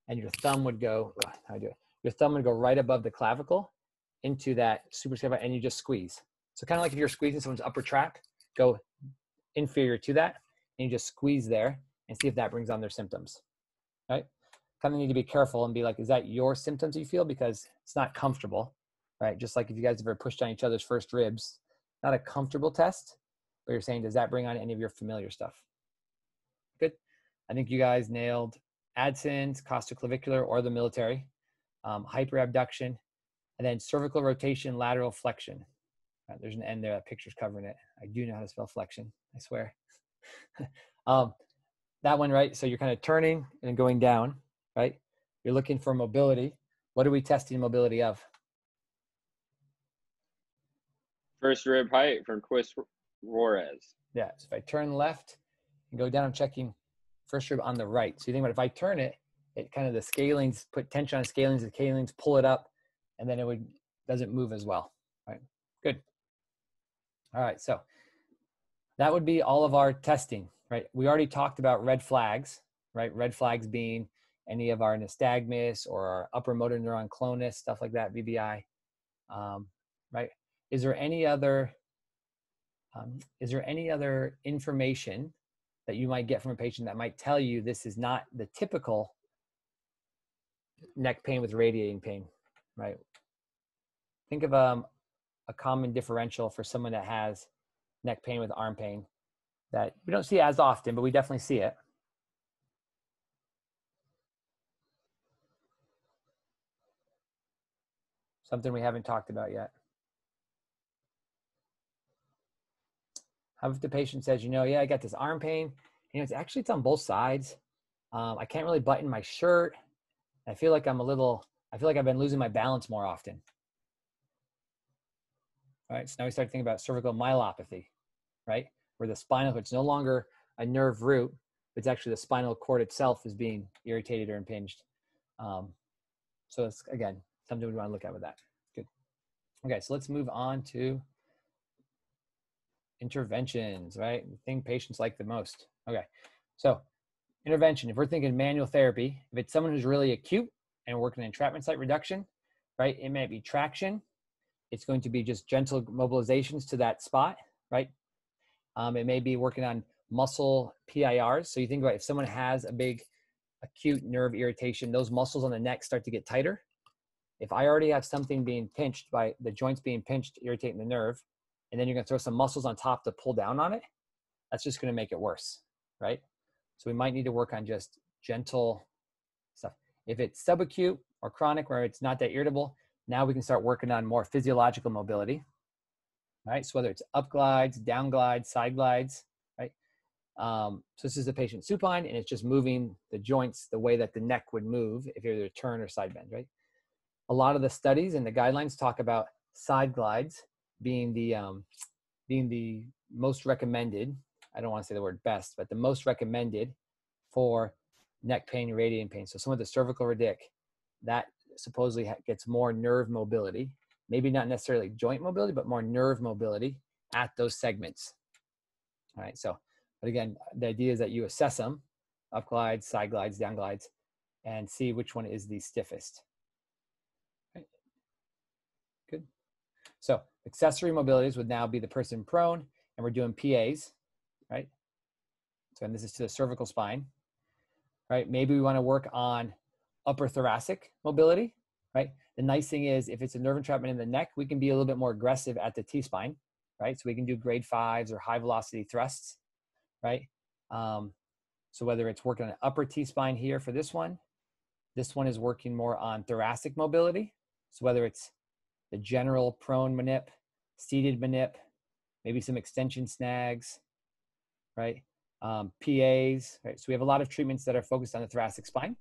and your thumb would go. How do I do it? Your thumb would go right above the clavicle into that suprascapular, and you just squeeze. So kind of like if you're squeezing someone's upper trap, go inferior to that, and you just squeeze there and see if that brings on their symptoms. Right? Kind of need to be careful and be like, is that your symptoms you feel? Because it's not comfortable right? Just like if you guys ever pushed on each other's first ribs, not a comfortable test, but you're saying, does that bring on any of your familiar stuff? Good. I think you guys nailed Adson's, costoclavicular, or the military, um, hyperabduction, and then cervical rotation, lateral flexion. Right, there's an end there, that picture's covering it. I do know how to spell flexion, I swear. um, that one, right? So you're kind of turning and going down, right? You're looking for mobility. What are we testing mobility of? First rib height from Chris Juarez. Yeah. So if I turn left and go down, I'm checking first rib on the right. So you think about if I turn it, it kind of the scalenes put tension on the scalenes, the scalenes pull it up, and then it would doesn't move as well. Right. Good. All right. So that would be all of our testing. Right. We already talked about red flags. Right. Red flags being any of our nystagmus or our upper motor neuron clonus, stuff like that, VBI. Um, right is there any other um, is there any other information that you might get from a patient that might tell you this is not the typical neck pain with radiating pain right think of um, a common differential for someone that has neck pain with arm pain that we don't see as often but we definitely see it something we haven't talked about yet How if the patient says, you know, yeah, I got this arm pain, you know, it's actually it's on both sides. Um, I can't really button my shirt. I feel like I'm a little, I feel like I've been losing my balance more often. All right, so now we start thinking about cervical myelopathy, right? Where the spinal, it's no longer a nerve root, it's actually the spinal cord itself is being irritated or impinged. Um, so it's, again, something we want to look at with that. Good. Okay, so let's move on to interventions, right? The thing patients like the most. Okay, so intervention, if we're thinking manual therapy, if it's someone who's really acute and working in entrapment site reduction, right, it might be traction. It's going to be just gentle mobilizations to that spot, right? Um, it may be working on muscle PIRs. So you think about if someone has a big acute nerve irritation, those muscles on the neck start to get tighter. If I already have something being pinched by the joints being pinched, irritating the nerve, and then you're to throw some muscles on top to pull down on it, that's just going to make it worse, right? So we might need to work on just gentle stuff. If it's subacute or chronic where it's not that irritable, now we can start working on more physiological mobility, right? So whether it's up glides, down glides, side glides, right? Um, so this is the patient supine and it's just moving the joints the way that the neck would move if you're either turn or side bend, right? A lot of the studies and the guidelines talk about side glides being the um, being the most recommended. I don't want to say the word best, but the most recommended for neck pain, radiating pain. So some of the cervical radic that supposedly gets more nerve mobility, maybe not necessarily joint mobility, but more nerve mobility at those segments. All right. So, but again, the idea is that you assess them, up glides, side glides, down glides, and see which one is the stiffest. Right. Good. So accessory mobilities would now be the person prone, and we're doing PAs, right? So, and this is to the cervical spine, right? Maybe we want to work on upper thoracic mobility, right? The nice thing is if it's a nerve entrapment in the neck, we can be a little bit more aggressive at the T-spine, right? So we can do grade fives or high velocity thrusts, right? Um, so whether it's working on the upper T-spine here for this one, this one is working more on thoracic mobility. So whether it's the general prone manip, seated manip, maybe some extension snags, right? Um, PAs, right? So we have a lot of treatments that are focused on the thoracic spine.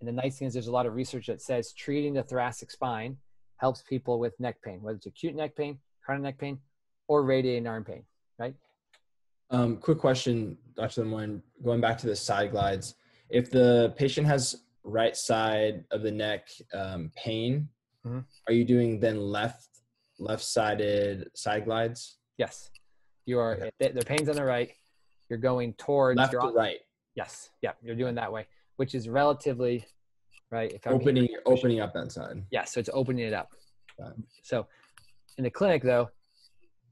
And the nice thing is there's a lot of research that says treating the thoracic spine helps people with neck pain, whether it's acute neck pain, chronic neck pain, or radiating arm pain, right? Um, quick question, Dr. Lemoine, going back to the side glides. If the patient has right side of the neck um, pain, Mhm. are you doing then left left sided side glides? Yes. You are, Okay. if the pain's on the right, you're going towards Left your, to right, Yes. Yeah. You're doing that way, which is relatively, right? If I'm opening opening up that side. Yeah, so it's opening it up. Got So in the clinic, though,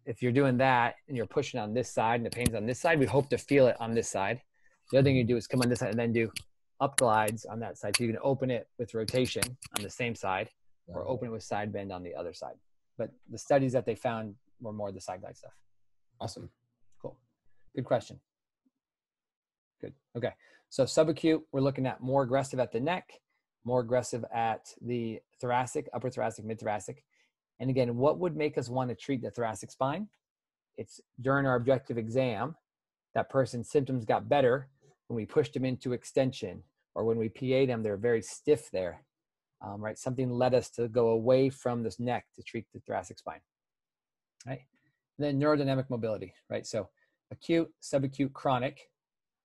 if you're doing that and you're pushing on this side and the pain's on this side, we hope to feel it on this side. The other thing you do is come on this side and then do up glides on that side. So you can open it with rotation on the same side or open it with side bend on the other side. But the studies that they found were more the side glide stuff. Awesome. Cool. Good question. Good. Okay. So subacute, we're looking at more aggressive at the neck, more aggressive at the thoracic, upper thoracic, mid thoracic. And again, what would make us want to treat the thoracic spine? It's during our objective exam, that person's symptoms got better when we pushed them into extension or when we PA them, they're very stiff there, um, right? Something led us to go away from this neck to treat the thoracic spine, right? then neurodynamic mobility, right? So acute, subacute, chronic,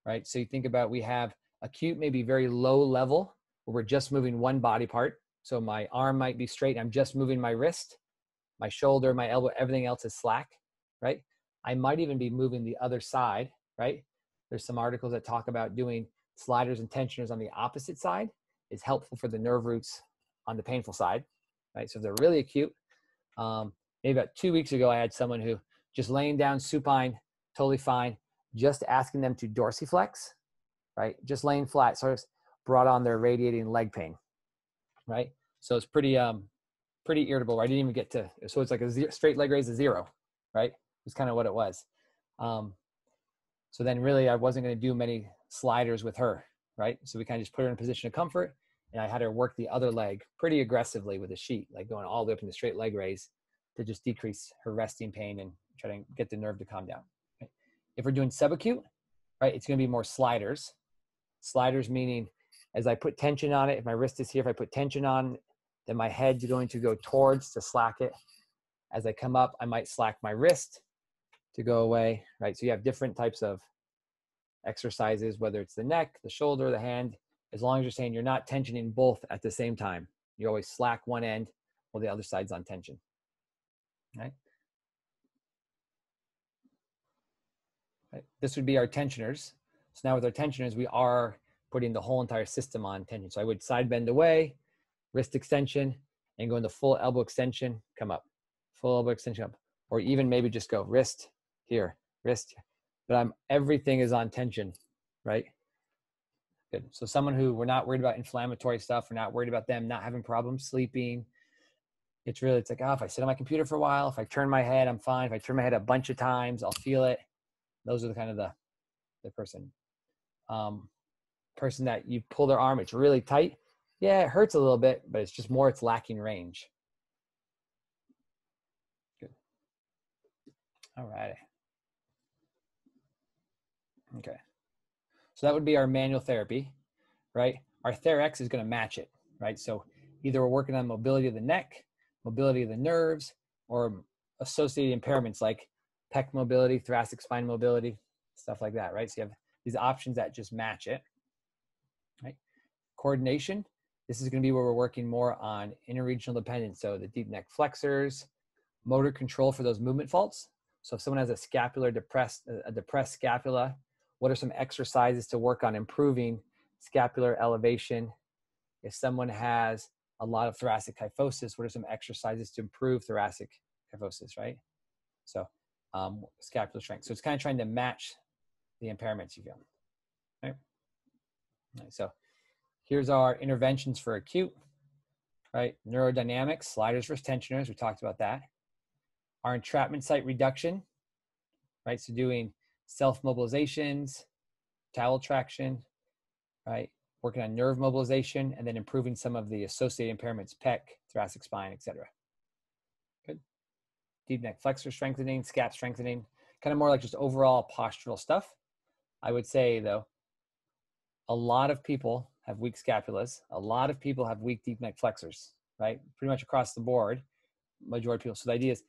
right? So you think about we have acute, maybe very low level, where we're just moving one body part. So my arm might be straight, I'm just moving my wrist, my shoulder, my elbow, everything else is slack, right? I might even be moving the other side, right? There's some articles that talk about doing sliders and tensioners on the opposite side is helpful for the nerve roots on the painful side, right? So if they're really acute, um, maybe about two weeks ago, I had someone who just laying down supine, totally fine, just asking them to dorsiflex, right? Just laying flat, sort of brought on their radiating leg pain, right? So it's pretty, um, pretty irritable. I didn't even get to, so it's like a zero, straight leg raise is zero, right? It's kind of what it was. Um, so then really I wasn't going to do many sliders with her, right? So we kind of just put her in a position of comfort and I had her work the other leg pretty aggressively with a sheet, like going all the way up in the straight leg raise to just decrease her resting pain and try to get the nerve to calm down. If we're doing subacute, right, it's going to be more sliders. Sliders meaning as I put tension on it, if my wrist is here, if I put tension on, then my head's going to go towards to slack it. As I come up, I might slack my wrist to go away, right? So you have different types of exercises, whether it's the neck, the shoulder, the hand, as long as you're saying you're not tensioning both at the same time. You always slack one end while the other side's on tension. Right? Right? This would be our tensioners. So now with our tensioners, we are putting the whole entire system on tension. So I would side bend away, wrist extension, and go into full elbow extension, come up, full elbow extension up, or even maybe just go wrist here, wrist. But I'm everything is on tension, right? Good. So someone who we're not worried about inflammatory stuff, we're not worried about them not having problems sleeping. It's really it's like, oh, if I sit on my computer for a while, if I turn my head, I'm fine. If I turn my head a bunch of times, I'll feel it. Those are the kind of the the person. Um, person that you pull their arm, it's really tight. Yeah, it hurts a little bit, but it's just more it's lacking range. Good. All right. Okay. So that would be our manual therapy, right? Our Therex is going to match it, right? So either we're working on mobility of the neck, mobility of the nerves, or associated impairments like pec mobility, thoracic spine mobility, stuff like that, right? So you have these options that just match it, right? Coordination. This is going to be where we're working more on interregional dependence. So the deep neck flexors, motor control for those movement faults. So if someone has a scapular depressed, a depressed scapula, what are some exercises to work on improving scapular elevation? If someone has a lot of thoracic kyphosis, what are some exercises to improve thoracic kyphosis, right? So um, scapular strength. So it's kind of trying to match the impairments you feel. Right? right? So here's our interventions for acute, right? Neurodynamics, sliders versus tensioners. We talked about that. Our entrapment site reduction, right? So doing self mobilizations, towel traction, right? Working on nerve mobilization and then improving some of the associated impairments, pec, thoracic spine, etc. Deep neck flexor strengthening, scap strengthening, kind of more like just overall postural stuff. I would say though, a lot of people have weak scapulas. A lot of people have weak deep neck flexors, right? Pretty much across the board, majority of people. So the idea is,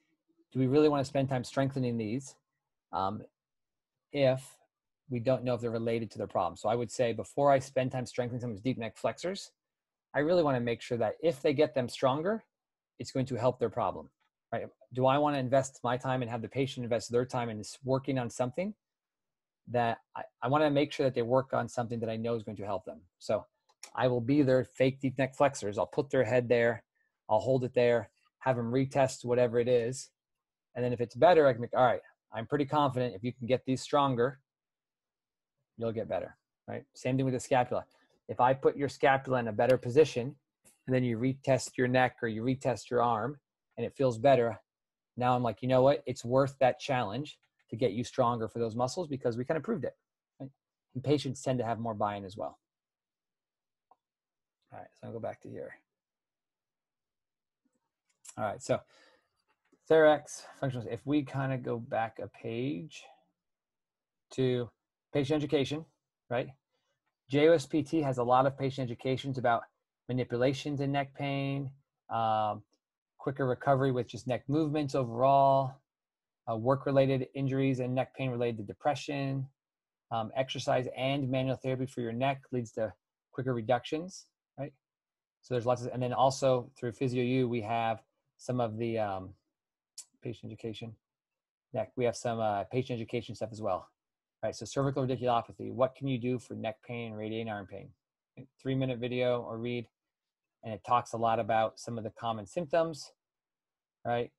do we really want to spend time strengthening these um, if we don't know if they're related to their problem? So I would say before I spend time strengthening someone's deep neck flexors, I really want to make sure that if they get them stronger, it's going to help their problem, right? Do I want to invest my time and have the patient invest their time in working on something that I, I want to make sure that they work on something that I know is going to help them. So I will be their fake deep neck flexors. I'll put their head there, I'll hold it there, have them retest whatever it is. And then if it's better, I can make, all right, I'm pretty confident if you can get these stronger, you'll get better, right? Same thing with the scapula. If I put your scapula in a better position and then you retest your neck or you retest your arm and it feels better, now I'm like, you know what? It's worth that challenge to get you stronger for those muscles because we kind of proved it. Right? And patients tend to have more buy-in as well. All right, so I'll go back to here. All right, so Therex functions. If we kind of go back a page to patient education, right? JOSPT has a lot of patient educations about manipulations in neck pain, um, quicker recovery with just neck movements overall, uh, work-related injuries and neck pain related to depression. Um, exercise and manual therapy for your neck leads to quicker reductions, right? So there's lots of, and then also through PhysioU, we have some of the um, patient education. Neck, we have some uh, patient education stuff as well, right? So cervical radiculopathy, what can you do for neck pain, and radiating arm pain? Three minute video or read, and it talks a lot about some of the common symptoms, right?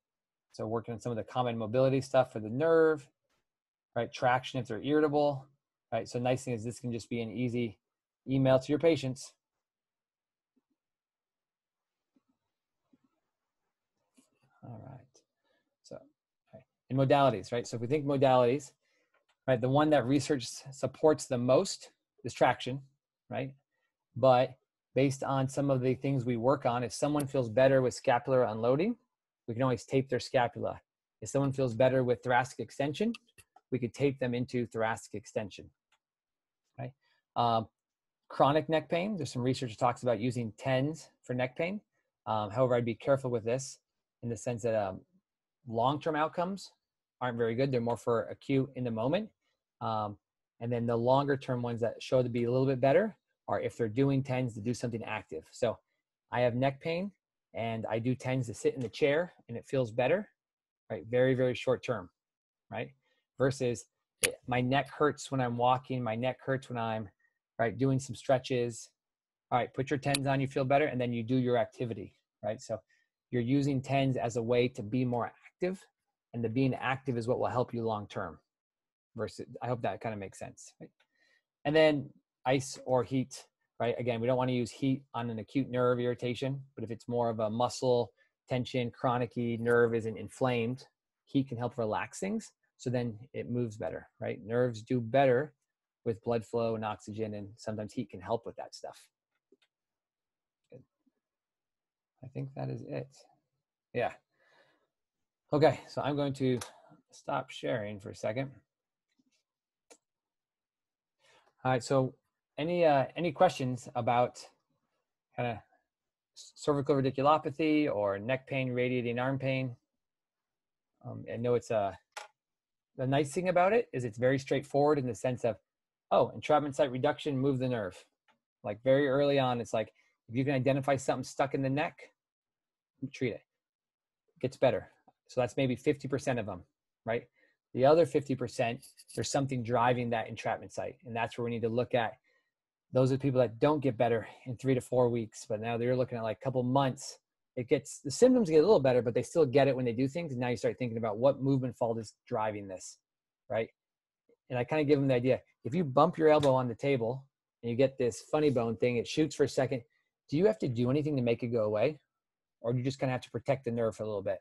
So working on some of the common mobility stuff for the nerve, right? Traction if they're irritable, right? So nice thing is this can just be an easy email to your patients. All right. So, okay. in modalities, right? So if we think modalities, right, the one that research supports the most is traction, right? But based on some of the things we work on, if someone feels better with scapular unloading, we can always tape their scapula. If someone feels better with thoracic extension, we could tape them into thoracic extension. Um, chronic neck pain, there's some research that talks about using TENS for neck pain. Um, however, I'd be careful with this in the sense that um, long-term outcomes aren't very good. They're more for acute in the moment. Um, and then the longer term ones that show to be a little bit better are if they're doing TENS to do something active. So I have neck pain and I do TENS to sit in the chair and it feels better, right? Very, very short term, right? Versus my neck hurts when I'm walking, my neck hurts when I'm right doing some stretches. All right, put your TENS on, you feel better, and then you do your activity, right? So you're using TENS as a way to be more active, and the being active is what will help you long term. Versus, I hope that kind of makes sense. Right? And then ice or heat right? Again, we don't want to use heat on an acute nerve irritation, but if it's more of a muscle tension, chronic nerve isn't inflamed, heat can help relax things. So then it moves better, right? Nerves do better with blood flow and oxygen, and sometimes heat can help with that stuff. Good. I think that is it. Yeah. Okay, so I'm going to stop sharing for a second. All right, so any uh, any questions about kind of cervical radiculopathy or neck pain, radiating arm pain? Um, I know it's a uh, the nice thing about it is it's very straightforward in the sense of oh entrapment site reduction, move the nerve. Like very early on, it's like if you can identify something stuck in the neck, treat it. it gets better. So that's maybe 50% of them, right? The other 50%, there's something driving that entrapment site. And that's where we need to look at those are people that don't get better in three to four weeks, but now they're looking at like a couple months. It gets the symptoms get a little better, but they still get it when they do things. And now you start thinking about what movement fault is driving this, right? And I kind of give them the idea if you bump your elbow on the table and you get this funny bone thing, it shoots for a second. Do you have to do anything to make it go away? Or do you just kind of have to protect the nerve for a little bit,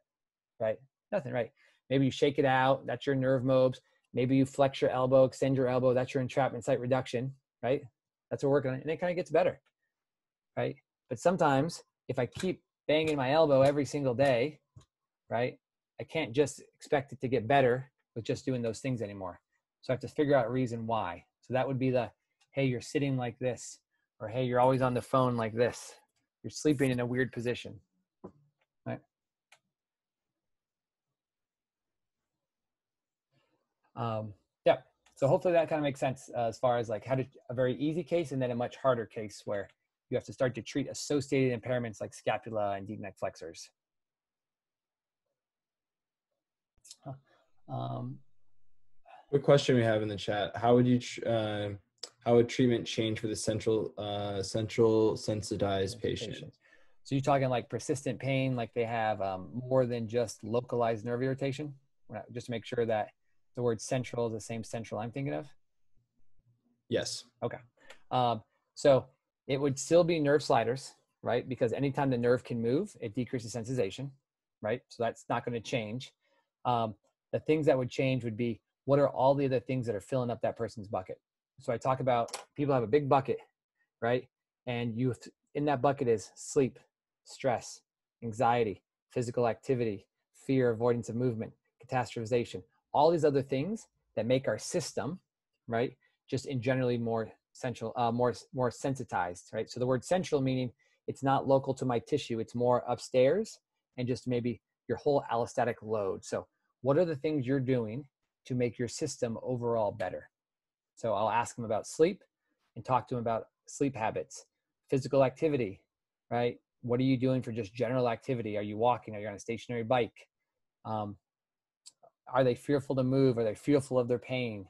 right? Nothing, right? Maybe you shake it out. That's your nerve mobs. Maybe you flex your elbow, extend your elbow. That's your entrapment site reduction, right? That's what we're working on. And it kind of gets better, right? But sometimes if I keep banging my elbow every single day, right, I can't just expect it to get better with just doing those things anymore. So I have to figure out a reason why. So that would be the, hey, you're sitting like this, or hey, you're always on the phone like this. You're sleeping in a weird position, right? Um. So hopefully that kind of makes sense uh, as far as like how to a very easy case and then a much harder case where you have to start to treat associated impairments like scapula and deep neck flexors. Um, Good question we have in the chat. How would you uh, how would treatment change for the central uh, central sensitized patient? So you're talking like persistent pain, like they have um, more than just localized nerve irritation. Just to make sure that the word central is the same central I'm thinking of. Yes. Okay. Um, so it would still be nerve sliders, right? Because anytime the nerve can move, it decreases sensitization, right? So that's not going to change. Um, the things that would change would be what are all the other things that are filling up that person's bucket so i talk about people have a big bucket right and you in that bucket is sleep stress anxiety physical activity fear avoidance of movement catastrophization all these other things that make our system right just in generally more central uh, more more sensitized right so the word central meaning it's not local to my tissue it's more upstairs and just maybe your whole allostatic load so what are the things you're doing to make your system overall better. So I'll ask them about sleep and talk to them about sleep habits, physical activity, right? What are you doing for just general activity? Are you walking? Are you on a stationary bike? Um, are they fearful to move? Are they fearful of their pain?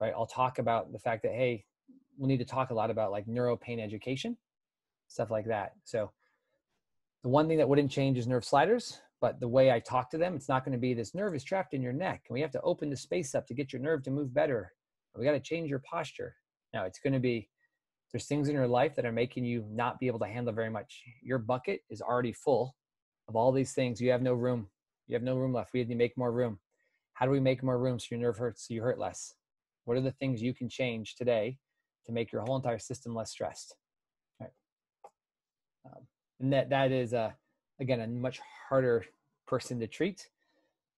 Right? I'll talk about the fact that, hey, we'll need to talk a lot about like neuro pain education, stuff like that. So the one thing that wouldn't change is nerve sliders but the way I talk to them, it's not going to be this nerve is trapped in your neck. And we have to open the space up to get your nerve to move better. We got to change your posture. Now it's going to be there's things in your life that are making you not be able to handle very much. Your bucket is already full of all these things. You have no room. You have no room left. We need to make more room. How do we make more room so your nerve hurts so you hurt less? What are the things you can change today to make your whole entire system less stressed? Right. Um, and that that is a again a much harder person to treat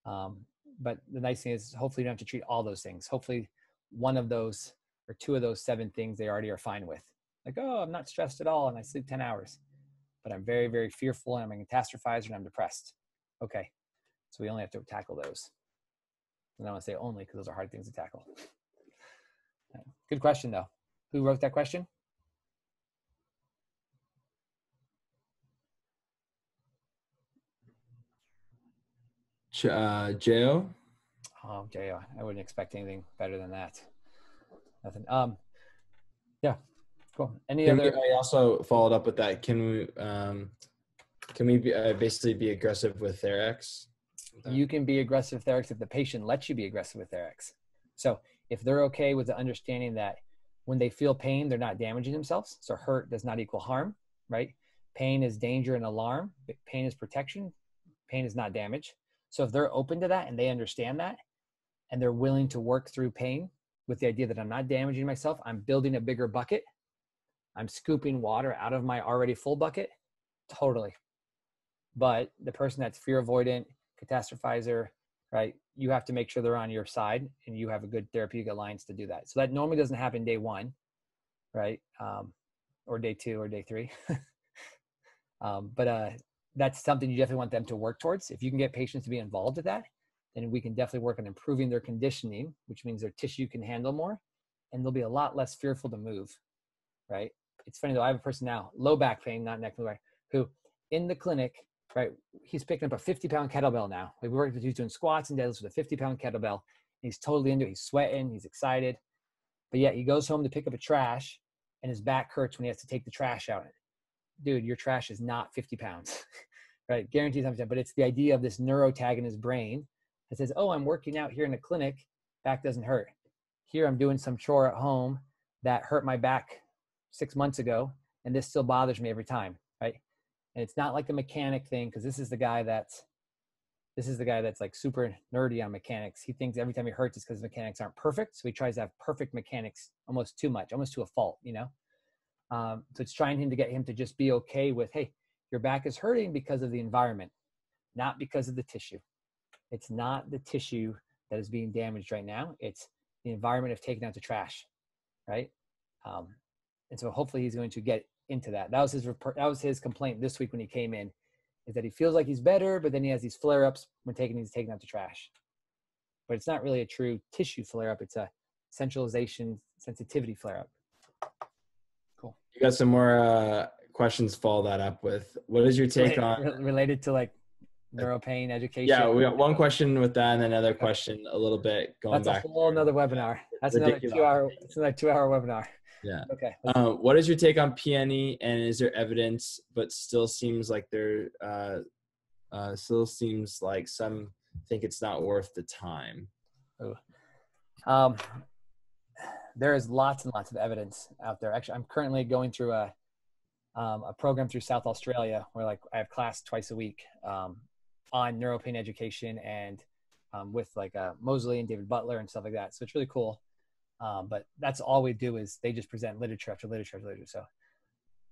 um, but the nice thing is hopefully you don't have to treat all those things hopefully one of those or two of those seven things they already are fine with like oh i'm not stressed at all and i sleep 10 hours but i'm very very fearful and i'm a catastrophizer and i'm depressed okay so we only have to tackle those and i want to say only because those are hard things to tackle good question though who wrote that question uh, Jo. Oh, Jo. I wouldn't expect anything better than that. Nothing. Um, yeah, cool. Any can other? We, I also followed up with that. Can we, um, can we be, uh, basically be aggressive with You can be aggressive with Therex if the patient lets you be aggressive with Therex. So if they're okay with the understanding that when they feel pain, they're not damaging themselves. So hurt does not equal harm, right? Pain is danger and alarm. Pain is protection. Pain is not damage. So if they're open to that and they understand that and they're willing to work through pain with the idea that I'm not damaging myself, I'm building a bigger bucket, I'm scooping water out of my already full bucket, totally. But the person that's fear avoidant, catastrophizer, right? You have to make sure they're on your side and you have a good therapeutic alliance to do that. So that normally doesn't happen day one, right? Um, or day two or day three. um, but uh, that's something you definitely want them to work towards. If you can get patients to be involved with that, then we can definitely work on improving their conditioning, which means their tissue can handle more, and they'll be a lot less fearful to move. Right? It's funny though. I have a person now, low back pain, not neck pain, who in the clinic, right? He's picking up a 50 pound kettlebell now. We worked with he's doing squats and deadlifts with a 50 pound kettlebell, He's totally into it. He's sweating. He's excited. But yet he goes home to pick up a trash and his back hurts when he has to take the trash out. Dude, your trash is not 50 pounds, right? Guaranteed 100%. But it's the idea of this neurotag in his brain that says, oh, I'm working out here in the clinic. Back doesn't hurt. Here I'm doing some chore at home that hurt my back six months ago. And this still bothers me every time? And it's not like a mechanic thing because this is the guy that's this is the guy that's like super nerdy on mechanics. He thinks every time he hurts it's because mechanics aren't perfect. So he tries to have perfect mechanics almost too much, almost to a fault, you know? Um, so it's trying him to get him to just be okay with, hey, your back is hurting because of the environment, not because of the tissue. It's not the tissue that is being damaged right now. It's the environment of taking out the trash, right? Um, and so hopefully he's going to get into that. That was his report. that was his complaint this week when he came in is that he feels like he's better, but then he has these flare ups when taking he's taking out the trash. But it's not really a true tissue flare up; it's a centralization sensitivity flare up. Cool. You got some more uh, questions? Follow that up with what is your take related, on related to like neuropain education? Yeah, we got one question with that, and another question a little bit going That's back. a whole another webinar. That's Ridiculous. another two hour. It's another two hour webinar. Yeah. Okay. Um, what is your take on PNE, and is there evidence, but still seems like there uh, uh, still seems like some think it's not worth the time. Um, there is lots and lots of evidence out there. Actually, I'm currently going through a um, a program through South Australia where like I have class twice a week um, on neuropain education and um, with like uh, Moseley and David Butler and stuff like that. So it's really cool. Um, but that's all we do is they just present literature after literature after literature. So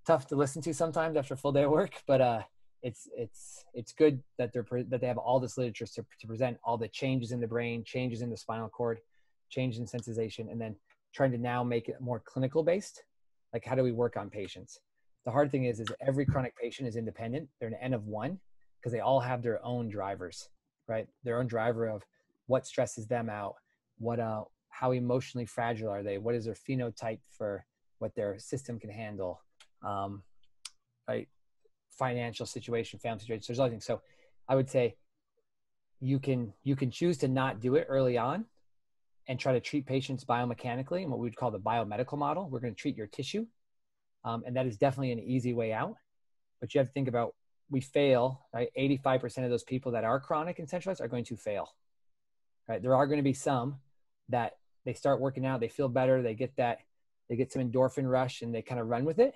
tough to listen to sometimes after a full day of work, but uh, it's it's it's good that they're pre- that they have all this literature to, to present all the changes in the brain, changes in the spinal cord, change in sensitization, and then trying to now make it more clinical based. Like how do we work on patients? The hard thing is, is every chronic patient is independent. They're an N of one because they all have their own drivers, right? Their own driver of what stresses them out, what uh, how emotionally fragile are they? What is their phenotype for what their system can handle? Um, right? Financial situation, family situation. So there's other things. So I would say you can you can choose to not do it early on and try to treat patients biomechanically and what we would call the biomedical model. We're going to treat your tissue. Um, and that is definitely an easy way out. But you have to think about we fail, right? 85% of those people that are chronic and centralized are going to fail, right? There are going to be some that they start working out, they feel better, they get that, they get some endorphin rush and they kind of run with it.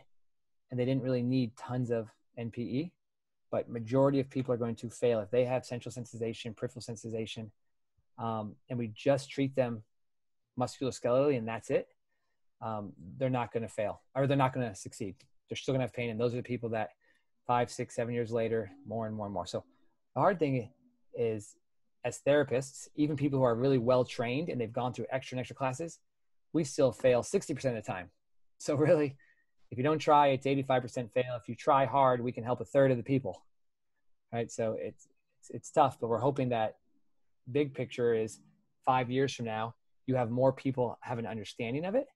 And they didn't really need tons of NPE. But majority of people are going to fail if they have central sensitization, peripheral sensitization, um, and we just treat them musculoskeletally and that's it. Um, they're not going to fail or they're not going to succeed. They're still going to have pain. And those are the people that five, six, seven years later, more and more and more. So the hard thing is as therapists, even people who are really well trained and they've gone through extra and extra classes, we still fail 60% of the time. So really, if you don't try, it's 85% fail. If you try hard, we can help a third of the people. Right. So it's, it's, it's tough, but we're hoping that big picture is five years from now, you have more people have an understanding of it.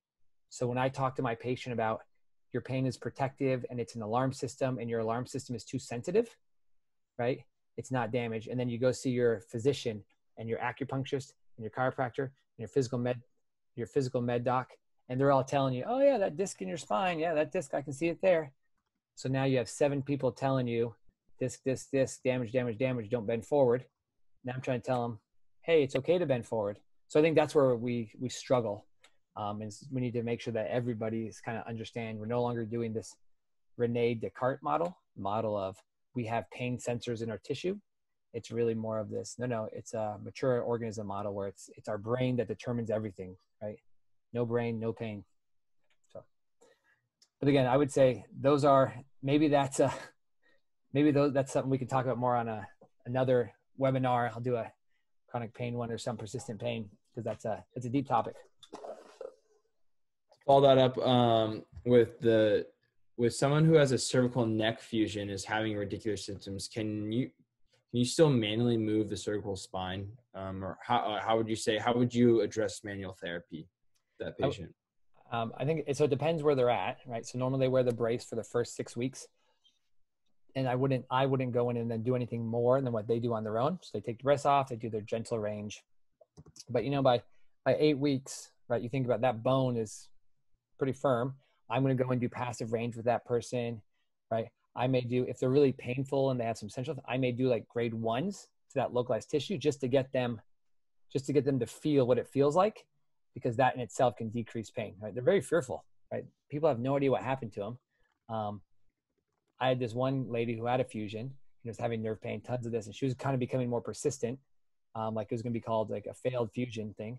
So when I talk to my patient about your pain is protective and it's an alarm system and your alarm system is too sensitive, right? It's not damaged. And then you go see your physician and your acupuncturist and your chiropractor and your physical med, your physical med doc, and they're all telling you, oh yeah, that disc in your spine, yeah, that disc, I can see it there. So now you have seven people telling you, disc, disc, disc, damage, damage, damage, don't bend forward. Now I'm trying to tell them, hey, it's okay to bend forward. So I think that's where we we struggle, um, and we need to make sure that everybody is kind of understand we're no longer doing this Rene Descartes model, model of we have pain sensors in our tissue. It's really more of this. No, no, it's a mature organism model where it's it's our brain that determines everything, right? No brain, no pain. So, but again, I would say those are maybe that's a maybe those that's something we can talk about more on a another webinar. I'll do a chronic pain one or some persistent pain because that's a it's a deep topic. Follow that up um, with the with someone who has a cervical neck fusion is having radicular symptoms, can you can you still manually move the cervical spine, um, or how uh, how would you say how would you address manual therapy that patient? Um, I think it, so. It depends where they're at, right? So normally they wear the brace for the first six weeks, and I wouldn't I wouldn't go in and then do anything more than what they do on their own. So they take the brace off, they do their gentle range, But you know, by by eight weeks, right? You think about that bone is pretty firm. I'm going to go and do passive range with that person, right? I may do if they're really painful and they have some central. I may do like grade ones to that localized tissue just to get them, just to get them to feel what it feels like, because that in itself can decrease pain. Right? They're very fearful. Right? People have no idea what happened to them. Um, I had this one lady who had a fusion. She was having nerve pain, tons of this, and she was kind of becoming more persistent. Um, like it was going to be called like a failed fusion thing.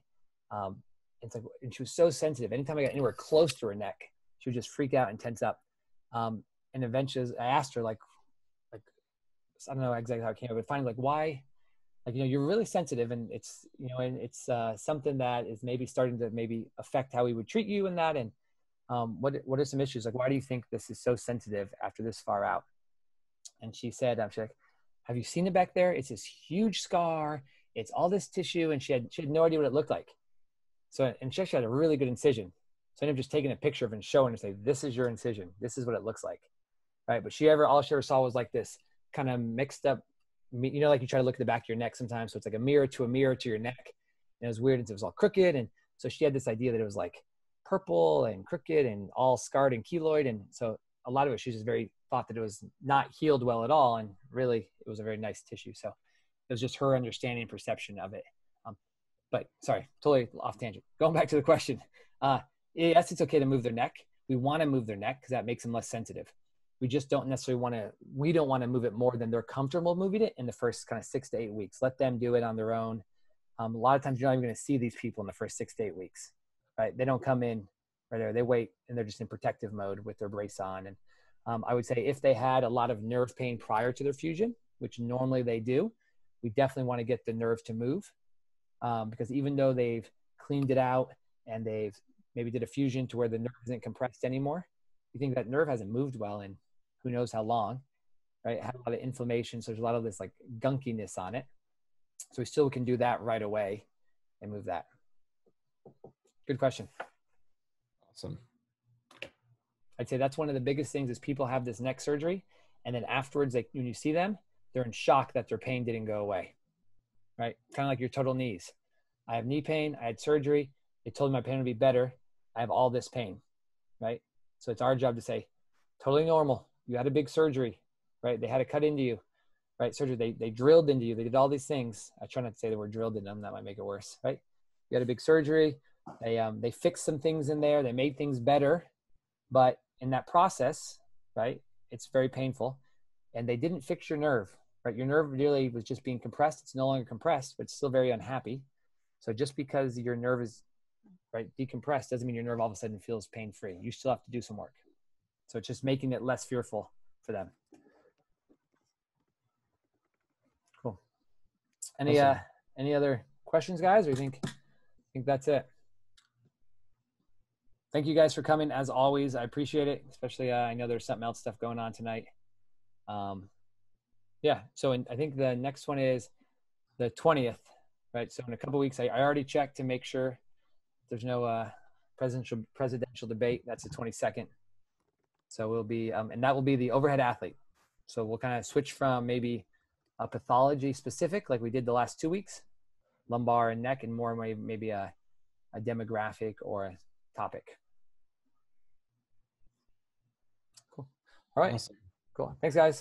Um, and it's like, and she was so sensitive. Anytime I got anywhere close to her neck, she would just freak out and tense up. Um, and eventually, I asked her like, like I don't know exactly how it came up, but finally, like, why? Like, you know, you're really sensitive, and it's you know, and it's uh, something that is maybe starting to maybe affect how we would treat you and that. And um, what what are some issues? Like, why do you think this is so sensitive after this far out? And she said, I'm like, have you seen it back there? It's this huge scar. It's all this tissue, and she had she had no idea what it looked like. So, and she actually had a really good incision. So I ended up just taking a picture of and showing and say, this is your incision. This is what it looks like. Right. But she ever, all she ever saw was like this kind of mixed up, you know, like you try to look at the back of your neck sometimes. So it's like a mirror to a mirror to your neck. And it was weird. And it was all crooked. And so she had this idea that it was like purple and crooked and all scarred and keloid. And so a lot of it, she just very thought that it was not healed well at all. And really, it was a very nice tissue. So it was just her understanding and perception of it but sorry, totally off tangent. Going back to the question. Uh, yes, it's okay to move their neck. We want to move their neck because that makes them less sensitive. We just don't necessarily want to, we don't want to move it more than they're comfortable moving it in the first kind of six to eight weeks. Let them do it on their own. Um, a lot of times you're not even going to see these people in the first six to eight weeks, right? They don't come in right there. They wait and they're just in protective mode with their brace on. And um, I would say if they had a lot of nerve pain prior to their fusion, which normally they do, we definitely want to get the nerve to move um, because even though they've cleaned it out and they've maybe did a fusion to where the nerve isn't compressed anymore, you think that nerve hasn't moved well in who knows how long, right? Had a lot of inflammation, so there's a lot of this like gunkiness on it. So we still can do that right away and move that. Good question. Awesome. I'd say that's one of the biggest things is people have this neck surgery, and then afterwards, like when you see them, they're in shock that their pain didn't go away right? Kind of like your total knees. I have knee pain. I had surgery. They told me my pain would be better. I have all this pain, right? So it's our job to say, totally normal. You had a big surgery, right? They had to cut into you, right? Surgery. They they drilled into you. They did all these things. I try not to say the word drilled in them. That might make it worse, right? You had a big surgery. They um they fixed some things in there. They made things better, but in that process, right? It's very painful, and they didn't fix your nerve right? Your nerve really was just being compressed. It's no longer compressed, but it's still very unhappy. So just because your nerve is right decompressed doesn't mean your nerve all of a sudden feels pain free. You still have to do some work. So it's just making it less fearful for them. Cool. Any awesome. uh any other questions, guys? Or you think I think that's it? Thank you guys for coming as always. I appreciate it. Especially uh, I know there's something else stuff going on tonight. Um, yeah. So in, I think the next one is the 20th, right? So in a couple weeks, I, I, already checked to make sure there's no uh, presidential presidential debate. That's the 22nd. So we'll be, um, and that will be the overhead athlete. So we'll kind of switch from maybe a pathology specific, like we did the last two weeks, lumbar and neck, and more maybe a, a demographic or a topic. Cool. All right. Awesome. Cool. Thanks, guys.